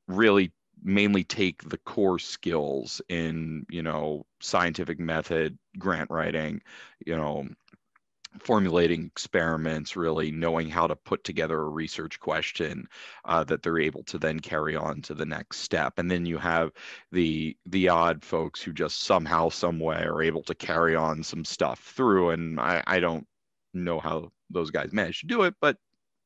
really mainly take the core skills in you know scientific method grant writing you know formulating experiments really knowing how to put together a research question uh, that they're able to then carry on to the next step. And then you have the the odd folks who just somehow some way are able to carry on some stuff through. And i, I don't know how those guys manage to do it, but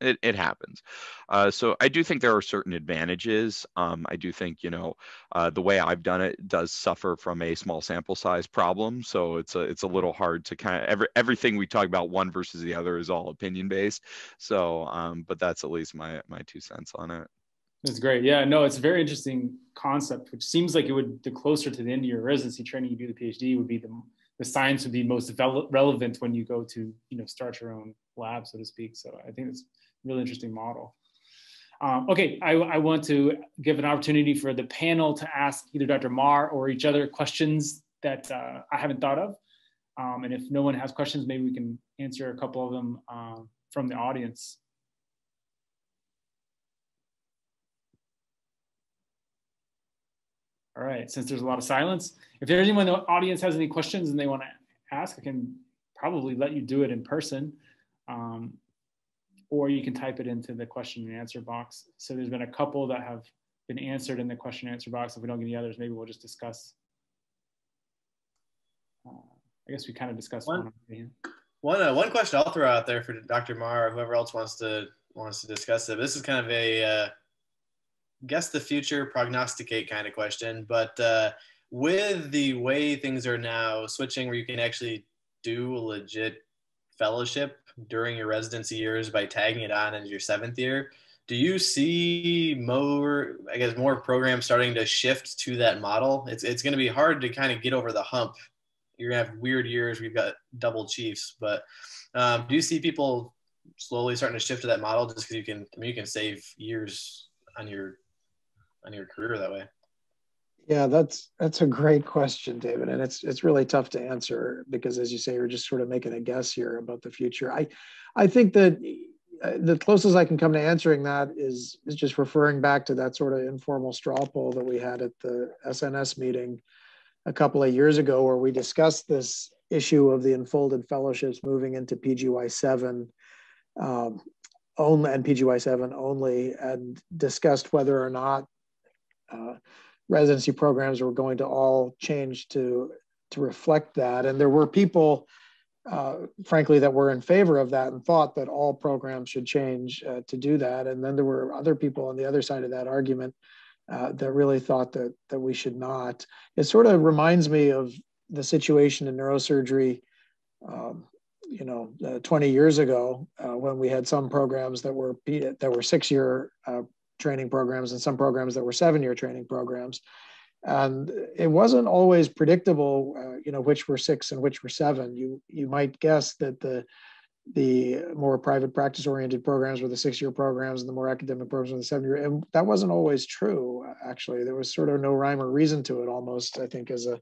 it, it happens. Uh, so I do think there are certain advantages. Um, I do think, you know, uh, the way I've done it does suffer from a small sample size problem. So it's a, it's a little hard to kind of every, everything we talk about one versus the other is all opinion based. So, um, but that's at least my, my two cents on it. That's great. Yeah, no, it's a very interesting concept, which seems like it would, the closer to the end of your residency training you do the PhD would be the, the science would be most relevant when you go to, you know, start your own lab, so to speak. So I think it's a really interesting model. Um, okay, I, I, want to give an opportunity for the panel to ask either Dr. Maher or each other questions that uh, I haven't thought of. Um, and if no one has questions, maybe we can answer a couple of them uh, from the audience. All right, since there's a lot of silence, if there's anyone in the audience has any questions and they want to ask, I can probably let you do it in person um, or you can type it into the question and answer box. So there's been a couple that have been answered in the question and answer box. If we don't get any others, maybe we'll just discuss. Uh, I guess we kind of discussed one. One, one, uh, one question I'll throw out there for Dr. Maher or whoever else wants to wants to discuss it. This is kind of a uh, guess the future, prognosticate kind of question. But uh, with the way things are now switching, where you can actually do a legit fellowship during your residency years by tagging it on as your seventh year. Do you see more, I guess, more programs starting to shift to that model? It's, it's going to be hard to kind of get over the hump. You're going to have weird years. We've got double chiefs, but um, do you see people slowly starting to shift to that model just because you can, I mean, you can save years on your, on your career that way? Yeah, that's that's a great question, David, and it's it's really tough to answer because, as you say, you're just sort of making a guess here about the future. I, I think that uh, the closest I can come to answering that is is just referring back to that sort of informal straw poll that we had at the SNS meeting a couple of years ago, where we discussed this issue of the enfolded fellowships moving into PGY seven. Um, only and PGY seven only, and discussed whether or not uh, residency programs were going to all change to to reflect that. And there were people, uh, frankly, that were in favor of that and thought that all programs should change uh, to do that. And then there were other people on the other side of that argument uh, that really thought that that we should not. It sort of reminds me of the situation in neurosurgery. Um, you know, uh, 20 years ago, uh, when we had some programs that were that were six-year uh, training programs and some programs that were seven year training programs. And it wasn't always predictable, uh, you know, which were six and which were seven. You you might guess that the the more private practice oriented programs were the six year programs and the more academic programs were the seven year. And that wasn't always true, actually. There was sort of no rhyme or reason to it almost, I think, as a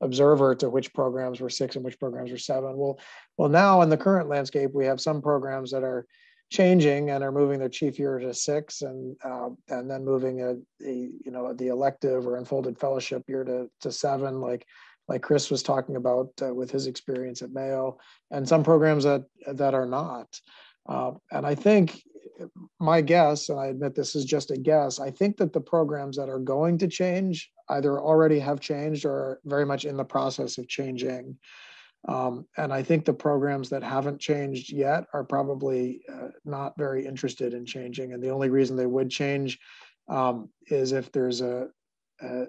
observer to which programs were six and which programs were seven. Well, well, now in the current landscape, we have some programs that are changing and are moving their chief year to six and uh, and then moving a, a, you know the elective or enfolded fellowship year to, to seven like like Chris was talking about uh, with his experience at Mayo and some programs that that are not. Uh, and I think my guess and I admit this is just a guess I think that the programs that are going to change either already have changed or very much in the process of changing um, and I think the programs that haven't changed yet are probably uh, not very interested in changing. And the only reason they would change um, is if there's a, a,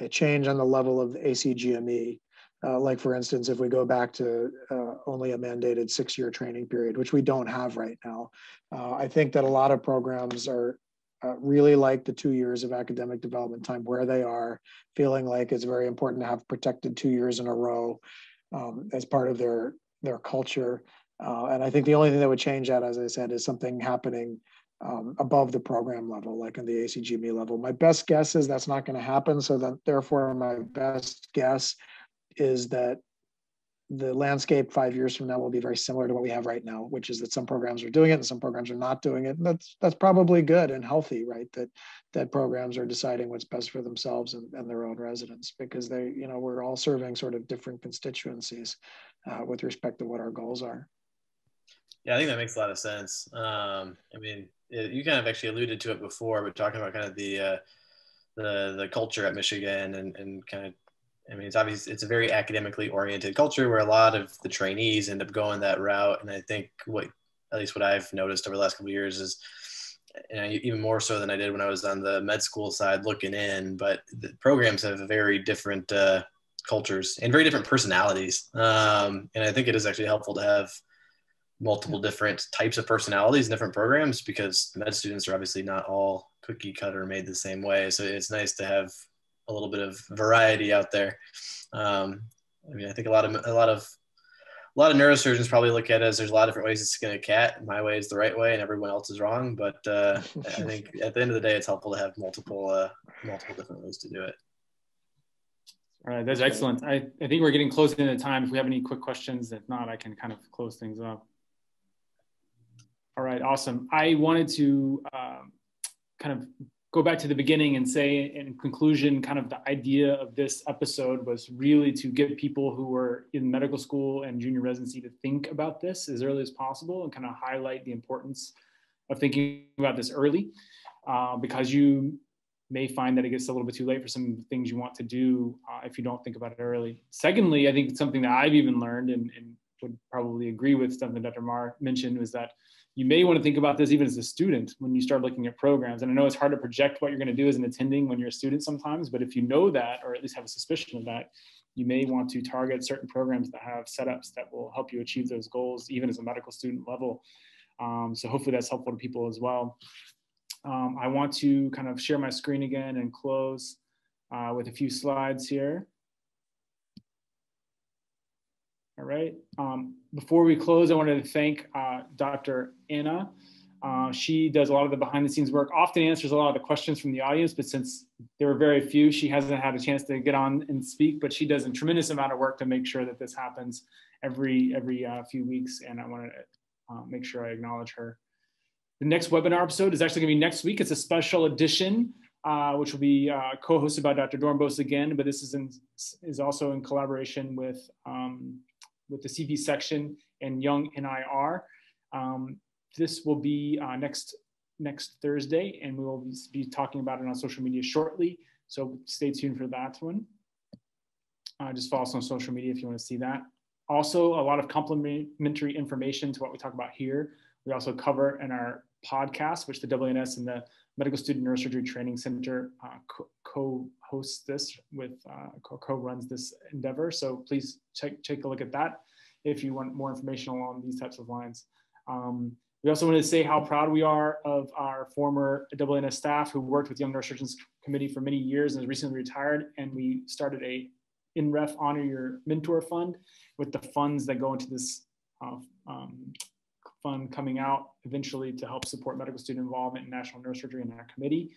a, change on the level of ACGME. Uh, like, for instance, if we go back to uh, only a mandated six year training period, which we don't have right now, uh, I think that a lot of programs are uh, really like the two years of academic development time where they are, feeling like it's very important to have protected two years in a row um, as part of their their culture. Uh, and I think the only thing that would change that, as I said, is something happening um, above the program level, like in the ACGME level. My best guess is that's not going to happen. So that therefore, my best guess is that the landscape five years from now will be very similar to what we have right now, which is that some programs are doing it and some programs are not doing it. And that's that's probably good and healthy, right? That that programs are deciding what's best for themselves and, and their own residents because they, you know, we're all serving sort of different constituencies uh, with respect to what our goals are. Yeah, I think that makes a lot of sense. Um, I mean, it, you kind of actually alluded to it before, but talking about kind of the uh, the the culture at Michigan and, and kind of I mean, it's obvious it's a very academically oriented culture where a lot of the trainees end up going that route. And I think what, at least what I've noticed over the last couple of years is, and even more so than I did when I was on the med school side looking in, but the programs have very different uh, cultures and very different personalities. Um, and I think it is actually helpful to have multiple different types of personalities different programs because med students are obviously not all cookie cutter made the same way. So it's nice to have a little bit of variety out there. Um, I mean, I think a lot of a lot of a lot of neurosurgeons probably look at it as there's a lot of different ways to skin a cat. My way is the right way, and everyone else is wrong. But uh, I *laughs* think at the end of the day, it's helpful to have multiple uh, multiple different ways to do it. All right, that's excellent. I, I think we're getting close to the time. If we have any quick questions, if not, I can kind of close things up. All right, awesome. I wanted to um, kind of go back to the beginning and say in conclusion kind of the idea of this episode was really to get people who were in medical school and junior residency to think about this as early as possible and kind of highlight the importance of thinking about this early uh, because you may find that it gets a little bit too late for some things you want to do uh, if you don't think about it early. Secondly i think something that i've even learned and, and would probably agree with something dr. Maher mentioned was that you may want to think about this even as a student when you start looking at programs. And I know it's hard to project what you're going to do as an attending when you're a student sometimes, but if you know that, or at least have a suspicion of that, you may want to target certain programs that have setups that will help you achieve those goals, even as a medical student level. Um, so hopefully that's helpful to people as well. Um, I want to kind of share my screen again and close uh, with a few slides here. All right. Um, before we close, I wanted to thank uh, Dr. Anna Uh, she does a lot of the behind the scenes work, often answers a lot of the questions from the audience, but since there were very few, she hasn't had a chance to get on and speak, but she does a tremendous amount of work to make sure that this happens every, every uh, few weeks. And I want to uh, make sure I acknowledge her. The next webinar episode is actually gonna be next week. It's a special edition, uh, which will be uh, co-hosted by Dr. Dornbos again, but this is, in, is also in collaboration with, um, with the CV section and Young NIR. Um, this will be uh, next next Thursday, and we will be talking about it on social media shortly. So stay tuned for that one. Uh, just follow us on social media if you want to see that. Also, a lot of complementary information to what we talk about here. We also cover in our podcast, which the AANS and the Medical Student Neurosurgery Training Center uh, co-hosts this with, uh, co-runs this endeavor. So please check, take a look at that if you want more information along these types of lines. Um, we also wanted to say how proud we are of our former AANS staff who worked with Young Neurosurgeons Committee for many years and has recently retired. And we started a NREF Honor Your Mentor Fund with the funds that go into this uh, um, fund coming out eventually to help support medical student involvement in national neurosurgery and our committee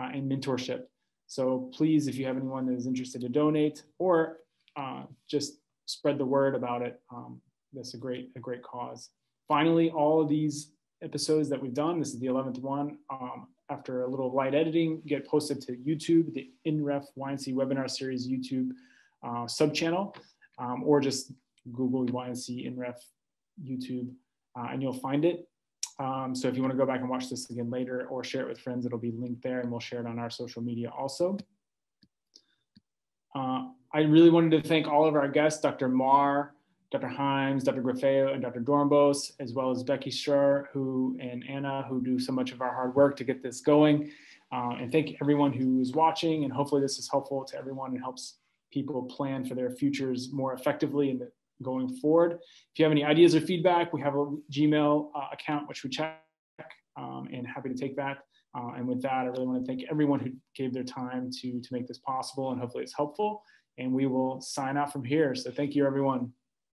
uh, and mentorship. So please, if you have anyone that is interested to donate or uh, just spread the word about it, um, that's a great, a great cause. Finally, all of these episodes that we've done, this is the 11th one, um, after a little light editing, get posted to YouTube, the NREF YNC webinar series YouTube uh, sub channel, um, or just Google YNC NREF YouTube, uh, and you'll find it. Um, so if you want to go back and watch this again later or share it with friends, it'll be linked there and we'll share it on our social media also. Uh, I really wanted to thank all of our guests, Dr. Maher, Dr. Himes, Dr. Graffeo, and Dr. Dornbos, as well as Becky Schur, who and Anna, who do so much of our hard work to get this going. Uh, and thank everyone who is watching, and hopefully this is helpful to everyone and helps people plan for their futures more effectively and going forward. If you have any ideas or feedback, we have a Gmail uh, account which we check, um, and happy to take that. Uh, and with that, I really want to thank everyone who gave their time to to make this possible, and hopefully it's helpful. And we will sign out from here. So thank you, everyone.